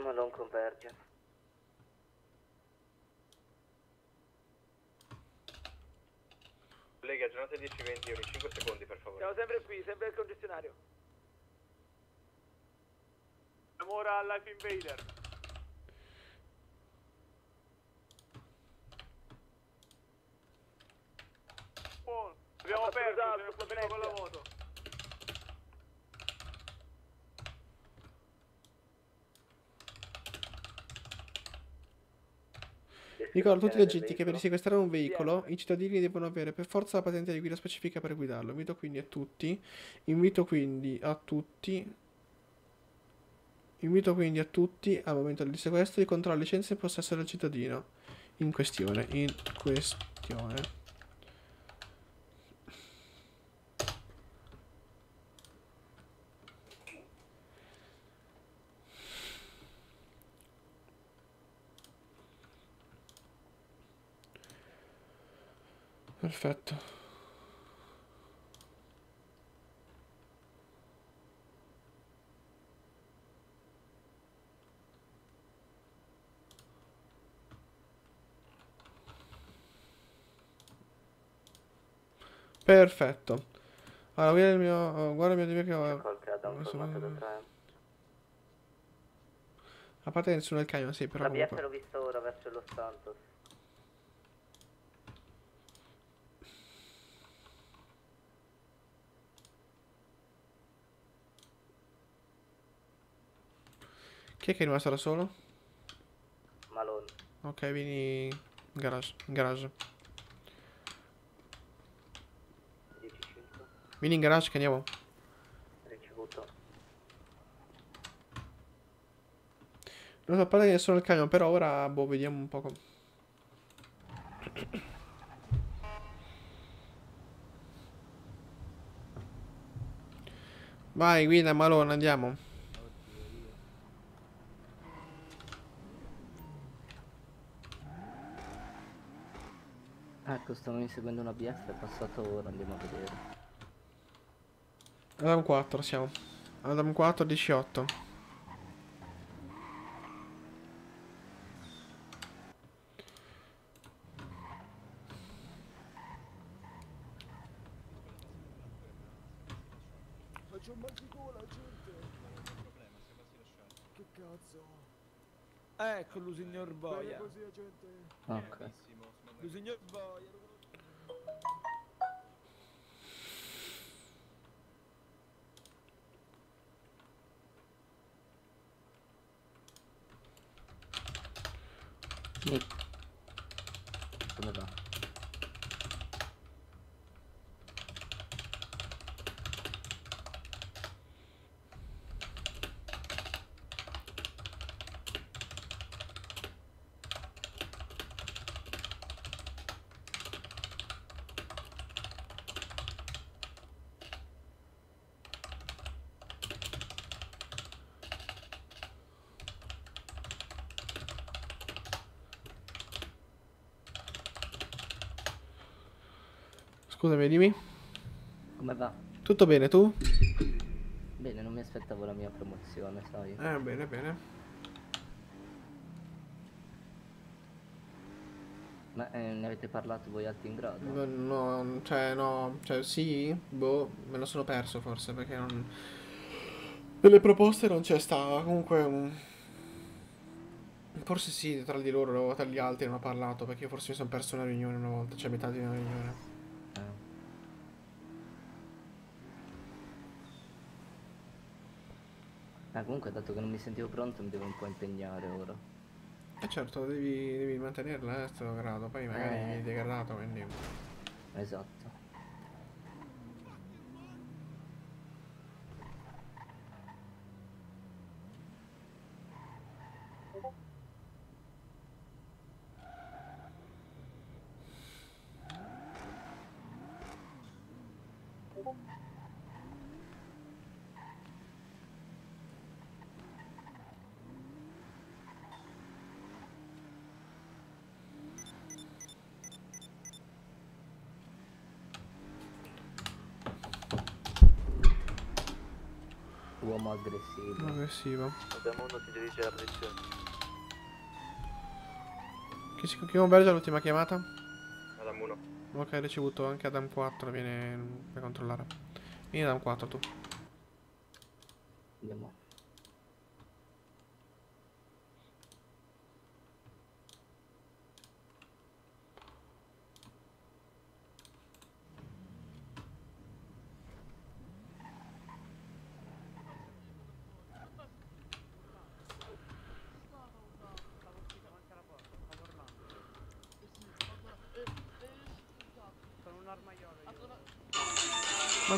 Speaker 19: Ma non converge.
Speaker 14: Colleghi, aggiornate 10-20, ogni 5 secondi per favore.
Speaker 9: Siamo sempre qui, sempre al concessionario.
Speaker 8: Siamo ora al Life Invader. Oh, abbiamo perso, ne approfitta con la moto.
Speaker 1: Ricordo a tutti gli agenti che per sequestrare un veicolo i cittadini devono avere per forza la patente di guida specifica per guidarlo. Invito quindi a tutti, invito quindi a tutti, invito quindi a tutti al momento del sequestro di controllare la licenza in possesso del cittadino in questione, in questione. Perfetto. Perfetto. Allora, guarda il mio, guarda il mio DV che ho. A parte che nessuno il camion, sì, però
Speaker 19: La BF
Speaker 1: comunque.
Speaker 19: l'ho visto ora verso Los Santos.
Speaker 1: Chi è che è rimasto da solo?
Speaker 19: Malone.
Speaker 1: Ok, vieni in garage. In garage.
Speaker 19: 10-5.
Speaker 1: Vieni in garage che andiamo.
Speaker 19: Ricevuto.
Speaker 1: Non so, parte che nessuno il camion, però ora, boh, vediamo un poco. Vai, guida, Malone, andiamo.
Speaker 19: Stavano inseguendo una BF, è passato ora, andiamo a vedere.
Speaker 1: Adam 4 siamo. Adam 4, 18.
Speaker 9: Faccio un mal di gola, gente. Che cazzo? Ecco lo signor Boia. così, gente.
Speaker 19: Ok.
Speaker 9: Lo signor Boia.
Speaker 19: Nick. Come va?
Speaker 1: Scusami, dimmi.
Speaker 19: Come va?
Speaker 1: Tutto bene, tu?
Speaker 19: Bene, non mi aspettavo la mia promozione, sai.
Speaker 1: Eh, bene, bene.
Speaker 19: Ma eh, ne avete parlato voi alti in grado?
Speaker 1: No, no, cioè, no, cioè, sì, boh, me lo sono perso forse perché non... Nelle proposte non c'è stava, comunque... mm, Forse sì, tra di loro, tra gli altri non ho parlato perché forse mi sono perso una riunione una volta, cioè metà di una riunione.
Speaker 19: Comunque, dato che non mi sentivo pronto, mi devo un po' impegnare ora.
Speaker 1: Eh certo, devi, devi mantenerla, eh, sto grado, poi magari
Speaker 19: Eh.
Speaker 1: vieni degradato, quindi...
Speaker 19: Esatto. Uomo aggressivo.
Speaker 1: Aggressivo.
Speaker 3: Abbiamo uno si dirige alla posizione.
Speaker 1: Chi si chi converge all'ultima chiamata?
Speaker 14: Adam 1.
Speaker 1: Ok, ricevuto anche Adam 4, viene per controllare. Vieni Adam 4 tu.
Speaker 19: Andiamo.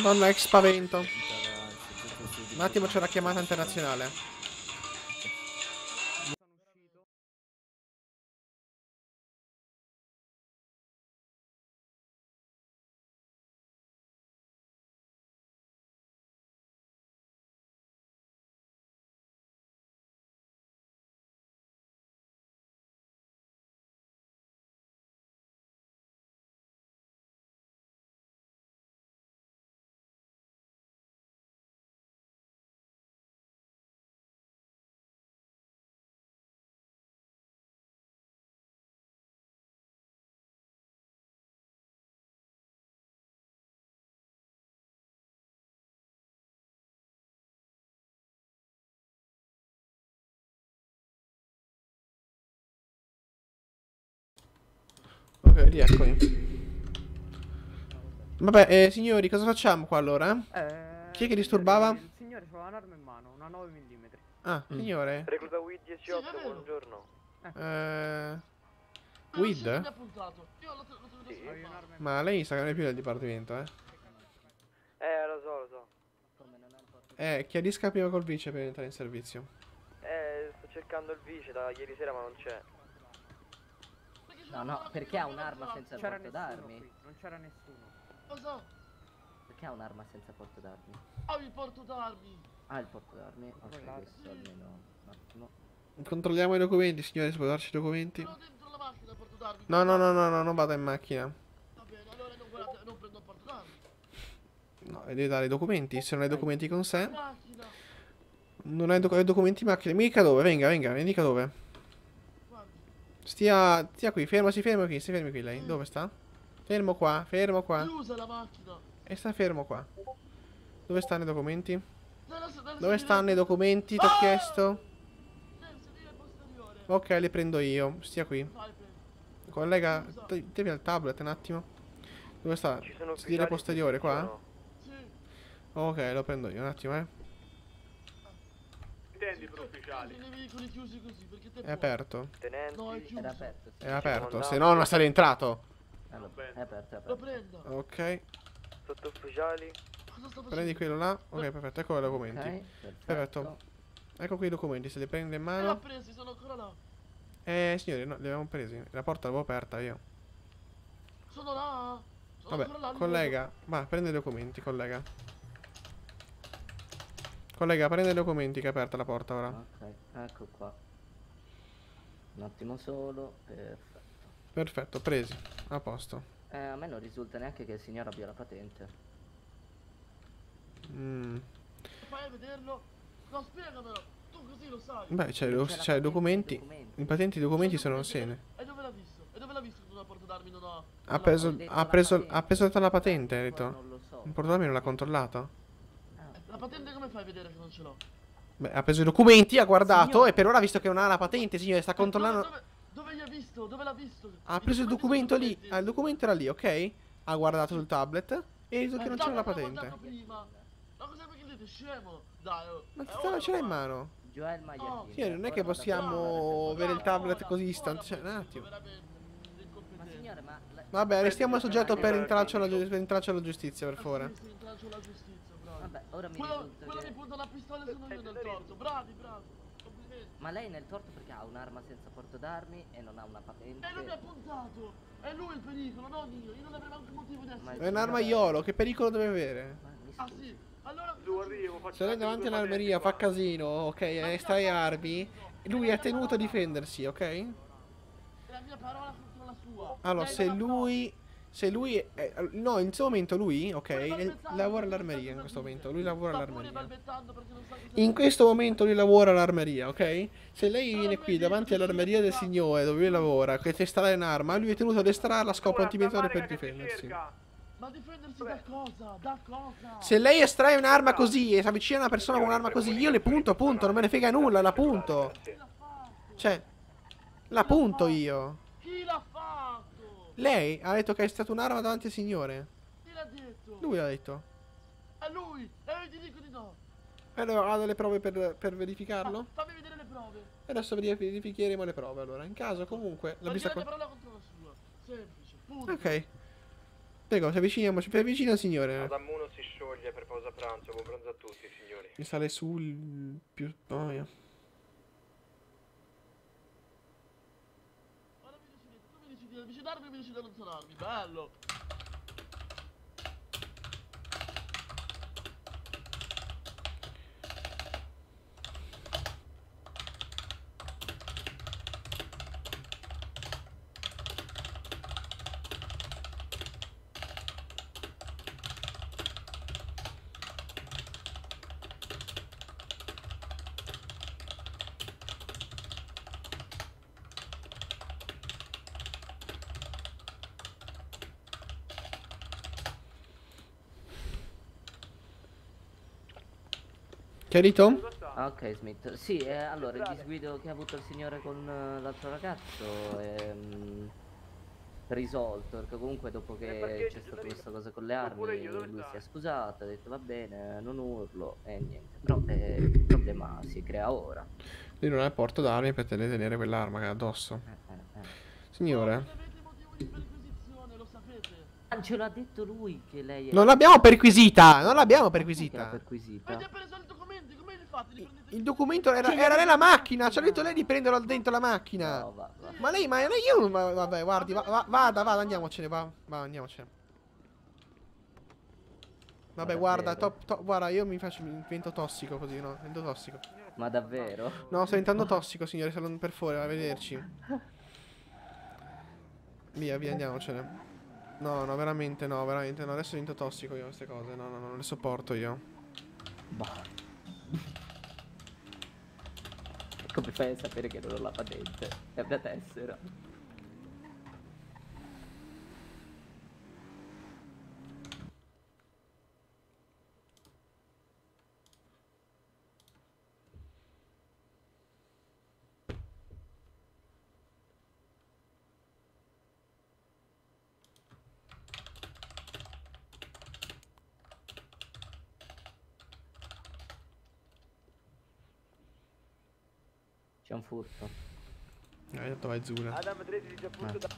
Speaker 1: Madonna, ex spavento. Un attimo c'è la chiamata internazionale. Ok, rieccomi. Vabbè, eh, signori, cosa facciamo qua allora? Chi è che disturbava?
Speaker 20: Il signore c'ha un'arma in mano, una 9 mm.
Speaker 1: Ah, signore.
Speaker 3: Recluta WID 18, buongiorno.
Speaker 1: Eh... Weed?
Speaker 3: Sì.
Speaker 1: Ma lei sa che non è più del dipartimento, eh?
Speaker 3: Eh, lo so, lo so.
Speaker 1: Eh, chiarisca prima col vice per entrare in servizio.
Speaker 3: Eh, sto cercando il vice da ieri sera ma non c'è.
Speaker 19: No, no, perché ha un'arma senza
Speaker 20: C'era
Speaker 19: porto d'armi?
Speaker 20: qui, non c'era nessuno.
Speaker 21: Cosa?
Speaker 19: Perché ha un'arma senza porto d'armi?
Speaker 21: Ah, il porto d'armi!
Speaker 19: Ah, il porto d'armi? Ok, questo almeno un attimo.
Speaker 1: Controlliamo i documenti, signore, si può darci i documenti?
Speaker 21: Dentro la macchina il porto d'armi!
Speaker 1: No, no, no, no, no, non vado in macchina.
Speaker 21: Va bene, allora non, guardate, non prendo il porto d'armi!
Speaker 1: No, devi dare i documenti, se non hai i documenti con sé.
Speaker 21: Macchina!
Speaker 1: Non hai, doc- hai documenti in macchina. Mi dica dove, venga, venga, mi dica dove. Stia, stia qui, fermo, si qui, si fermi qui lei. Dove sta? Fermo qua, fermo qua.
Speaker 21: Chiusa la macchina!
Speaker 1: E sta fermo qua. Dove stanno i documenti? Dove stanno i documenti? Ti ho chiesto. Ok, li prendo io. Stia qui. Collega, tevi al tablet un attimo. Dove sta? Sedile posteriore qua? Ok, lo prendo io un attimo, eh.
Speaker 8: Intendi per ufficiali?
Speaker 21: I veicoli chiusi così, perché te
Speaker 1: È aperto.
Speaker 3: Tenenti.
Speaker 21: No, è chiuso.
Speaker 19: Era aperto, sì.
Speaker 1: È aperto, se no non sarei entrato.
Speaker 19: Eh, lo- È aperto, è
Speaker 21: Lo
Speaker 19: aperto.
Speaker 21: prendo!
Speaker 1: Ok,
Speaker 21: sto facendo?
Speaker 1: prendi quello là. Ok, perfetto, ecco i documenti.
Speaker 19: Ok,
Speaker 1: Perfetto.
Speaker 19: perfetto.
Speaker 1: Ecco qui i documenti, se li prende in
Speaker 21: Non li ho
Speaker 1: mano.
Speaker 21: presi, sono ancora là!
Speaker 1: Eh, signori, no, li abbiamo presi. La porta l'avevo aperta io.
Speaker 21: Sono là! Sono ancora là,
Speaker 1: Vabbè,
Speaker 21: li
Speaker 1: collega, va, prende i documenti, collega. Collega, prende i documenti che è aperta la porta ora.
Speaker 19: Ok, ecco qua. Un attimo solo. Perfetto.
Speaker 1: Perfetto, presi. A posto.
Speaker 19: Eh, a me non risulta neanche che il signore abbia la patente.
Speaker 1: Mm.
Speaker 21: Fai vederlo! No, spiegamelo! Tu così lo sai!
Speaker 1: Beh, c'è, lo- i documenti. I patenti e i documenti sono assieme.
Speaker 21: E dove l'ha visto? E dove l'ha visto che non ha porto d'armi non ha...
Speaker 1: Ha preso, ha preso, ha preso tutta la patente, ha detto. Il portadormi non l'ha controllato?
Speaker 21: La patente come fai a vedere che non ce l'ho?
Speaker 1: Beh, ha preso i documenti, ha guardato e per ora ha visto che non ha la patente, signore, sta controllando.
Speaker 21: Dove, dove gli ha visto? Dove l'ha visto?
Speaker 1: Ha preso il documento lì. Ah, il documento era lì, ok? Ha guardato sul tablet e ha che
Speaker 21: Eh,
Speaker 1: non
Speaker 21: dai,
Speaker 1: c'era la patente.
Speaker 21: prima. Ma cosa perché dite scemo? Dai, oh.
Speaker 1: Ma stava
Speaker 21: ora
Speaker 1: ce l'hai in mano?
Speaker 19: Joel Magliardini.
Speaker 1: Signore, non è che possiamo avere il tablet così istante. Cioè, un attimo.
Speaker 19: Ma signore, ma...
Speaker 1: Vabbè, restiamo al soggetto per intralcio alla, giu- per intralcio alla giustizia, per favore.
Speaker 19: Ora mi
Speaker 21: Quello,
Speaker 19: risulta
Speaker 21: quello
Speaker 19: che...
Speaker 21: mi punta la pistola sono io nel torto. Bravi, bravi.
Speaker 19: Ma lei è nel torto perché ha un'arma senza porto d'armi e non ha una patente.
Speaker 21: E lui mi ha puntato. È lui il pericolo, non io. Io non avrei manco motivo di essere.
Speaker 1: È un armaiolo, che pericolo deve avere?
Speaker 21: Ah sì. Allora
Speaker 8: Tu arrivo, faccio
Speaker 1: Se lei davanti all'armeria fa casino, ok, e stai armi, lui è tenuto a difendersi, ok?
Speaker 21: la mia parola contro la sua.
Speaker 1: Allora, se lui Se lui è, No, in questo momento lui, ok, è- lavora all'armeria in questo momento. Lui lavora all'armeria. In questo momento lui lavora all'armeria, ok? Se lei viene qui davanti all'armeria del signore dove lui lavora, che ti estrae un'arma, lui è tenuto ad estrarla a scopo intimidatore per difendersi.
Speaker 21: Ma difendersi da cosa? Da cosa?
Speaker 1: Se lei estrae un'arma così e si avvicina a una persona con un'arma così, io le punto, punto, non me ne frega nulla, la punto. Cioè, la punto io. Lei ha detto che è stata un'arma davanti al signore.
Speaker 21: Chi l'ha detto?
Speaker 1: Lui l'ha detto.
Speaker 21: È lui! E io ti dico di no!
Speaker 1: E allora ha delle prove per, per verificarlo?
Speaker 21: Fammi vedere le prove!
Speaker 1: E adesso veri- verificheremo le prove allora. In caso comunque
Speaker 21: Ma
Speaker 1: vista qua.
Speaker 21: parola contro la sua. Semplice, punto.
Speaker 1: Ok. Prego, ci avviciniamoci, più vicino al signore.
Speaker 14: Adam 1 si scioglie per pausa pranzo, buon pranzo a tutti signori.
Speaker 1: Mi sale sul più. Oh, mia.
Speaker 21: Tu mi dici di avvicinarmi e mi dici di allontanarmi. Bello!
Speaker 1: Chiarito?
Speaker 19: Ok, Smith. Sì, eh, allora il disguido che ha avuto il signore con eh, l'altro ragazzo è mm, risolto. Perché comunque dopo che c'è stata questa cosa con le armi, lui si è scusato, ha detto va bene, non urlo e niente. Però eh, il problema si crea ora.
Speaker 1: Lui non ha il porto d'armi per tenere tenere quell'arma che ha addosso.
Speaker 19: Eh,
Speaker 1: Signore.
Speaker 19: Ah, ce l'ha detto lui che lei è...
Speaker 1: Non l'abbiamo perquisita! Non l'abbiamo
Speaker 19: L'ha
Speaker 1: perquisita! Il documento era, era nella macchina! Ci ha detto lei di prenderlo dentro la macchina! Ma lei, ma lei io ma- Vabbè, guardi, va- va- vada, vada, andiamocene, va, va, andiamocene. Vabbè, guarda, top, top- guarda, io mi faccio, mi divento tossico così, no? Divento tossico.
Speaker 19: Ma davvero?
Speaker 1: No, sto diventando tossico, signore, salon- per favore, arrivederci. Via, via, andiamocene. No, no, veramente no, veramente no. Adesso divento tossico io queste cose. No, no, no, non le sopporto io.
Speaker 19: Come fai a sapere che ho la patente? È la tessera. Un furto.
Speaker 1: Hai detto vai Zula.
Speaker 9: Adam 13 già punto da...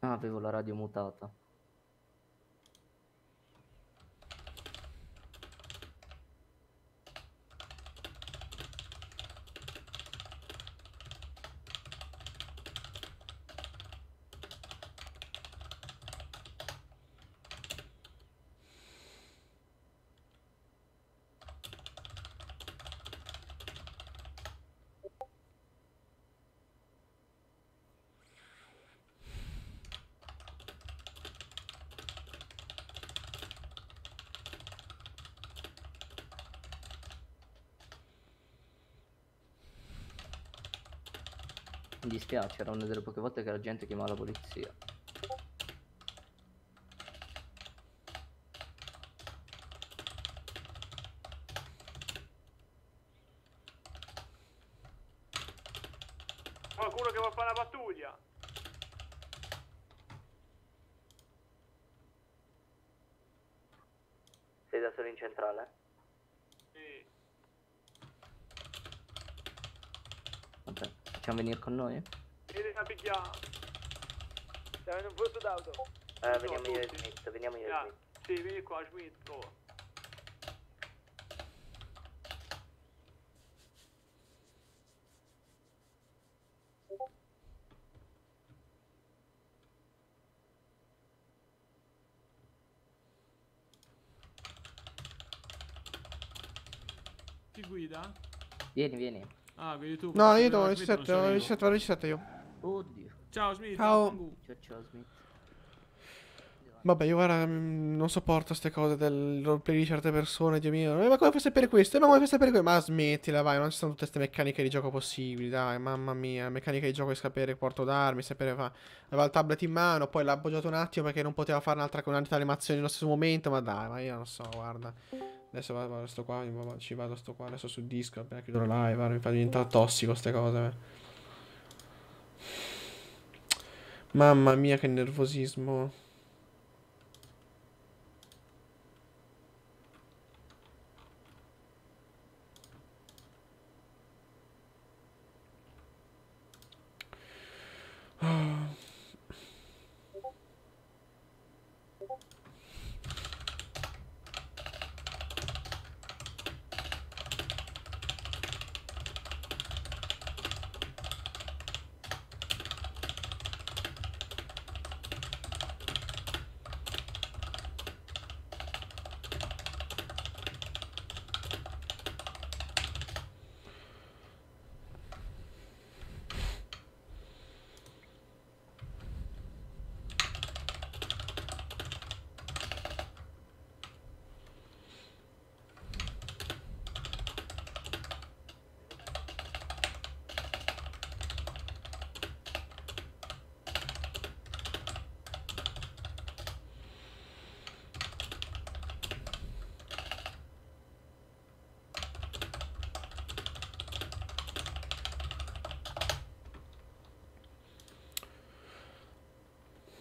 Speaker 19: Ah, avevo la radio mutata. Mi dispiace, era una delle poche volte che la gente chiamava la polizia.
Speaker 8: Qualcuno che vuole fare la pattuglia?
Speaker 19: Sei da solo in centrale?
Speaker 8: Sì.
Speaker 19: Vabbè, facciamo venire con noi?
Speaker 9: Ja. Dai un vârful de
Speaker 19: auto. Uh, veniamo io e Smith, veniamo io e Smith.
Speaker 8: Sì, vieni
Speaker 18: guida?
Speaker 19: Vieni, vieni.
Speaker 18: Ah, guidi tu.
Speaker 1: No, io devo reset,
Speaker 18: io. Ciao Smith.
Speaker 1: Ciao.
Speaker 19: Ciao ciao Smith.
Speaker 1: Vabbè, io guarda, mm, non sopporto queste cose del roleplay di certe persone, Dio mio. Eh, ma come fai a sapere questo? Eh, ma come fai a sapere questo? Ma smettila, vai, non ci sono tutte queste meccaniche di gioco possibili, dai, mamma mia. Meccanica di gioco di sapere che porto d'armi, sapere fa... Aveva il tablet in mano, poi l'ha appoggiato un attimo perché non poteva fare un'altra un'altra animazione nello stesso momento, ma dai, ma io non so, guarda. Adesso vado, vado sto qua, ci vado sto qua, adesso su disco, appena chiudo la live, guarda, mi fa diventare tossico ste cose. eh. Mamma mia, che nervosismo.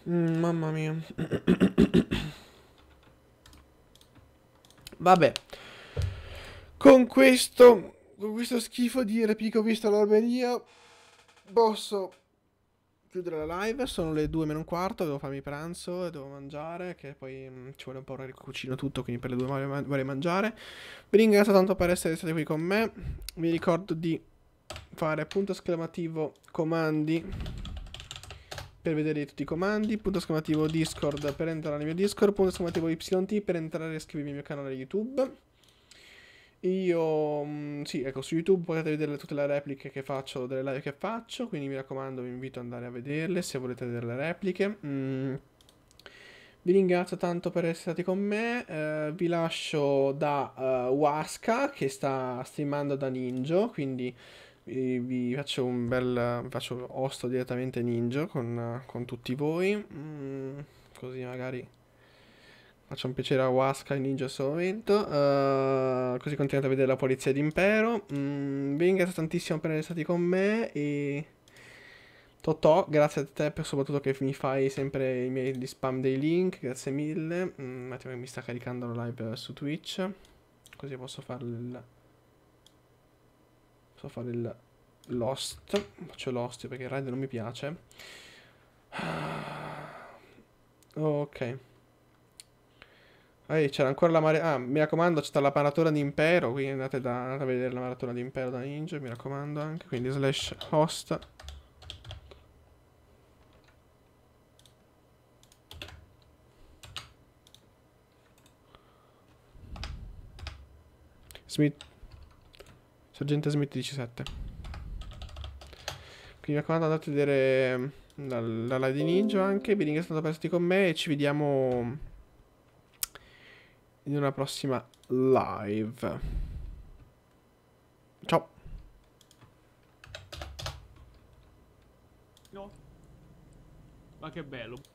Speaker 1: Mm, mamma mia. Vabbè. Con questo, con questo schifo di replico visto all'alberia, posso chiudere la live. Sono le 2 meno un quarto, devo farmi pranzo e devo mangiare, che poi mm, ci vuole un po' ora che cucino tutto, quindi per le 2 vorrei, vorrei mangiare. Vi ringrazio tanto per essere stati qui con me. Vi ricordo di fare punto esclamativo comandi per vedere tutti i comandi, punto esclamativo Discord per entrare nel mio Discord, punto esclamativo YT per entrare e iscrivervi al mio canale YouTube. Io, mm, sì, ecco, su YouTube potete vedere tutte le repliche che faccio, delle live che faccio, quindi mi raccomando, vi invito ad andare a vederle se volete vedere le repliche. Mm. Vi ringrazio tanto per essere stati con me, eh, vi lascio da eh, Waska che sta streamando da Ninja, quindi vi, vi faccio un bel vi faccio osto direttamente Ninja con, con tutti voi. Mm, così magari faccio un piacere a Waska e Ninja in questo momento. Eh, così continuate a vedere la polizia d'impero. Mm, vi ringrazio tantissimo per essere stati con me e Totò, grazie a te per soprattutto che mi fai sempre i miei gli spam dei link, grazie mille. Mm, Un attimo che mi sta caricando la live su Twitch, così posso fare il... Posso fare il Lost, faccio Lost perché il raid non mi piace. Ok. Ehi, c'era ancora la mare... Ah, mi raccomando, c'è la maratona di Impero, quindi andate, da- andate a vedere la maratona di Impero da Ninja, mi raccomando anche, quindi slash host. Smith. Sergente Smith 17. Quindi mi raccomando andate a vedere mm, la, la di Ninja anche. Vi ringrazio tanto per essere con me e ci vediamo in una prossima live. Ciao.
Speaker 18: No. Ma che bello.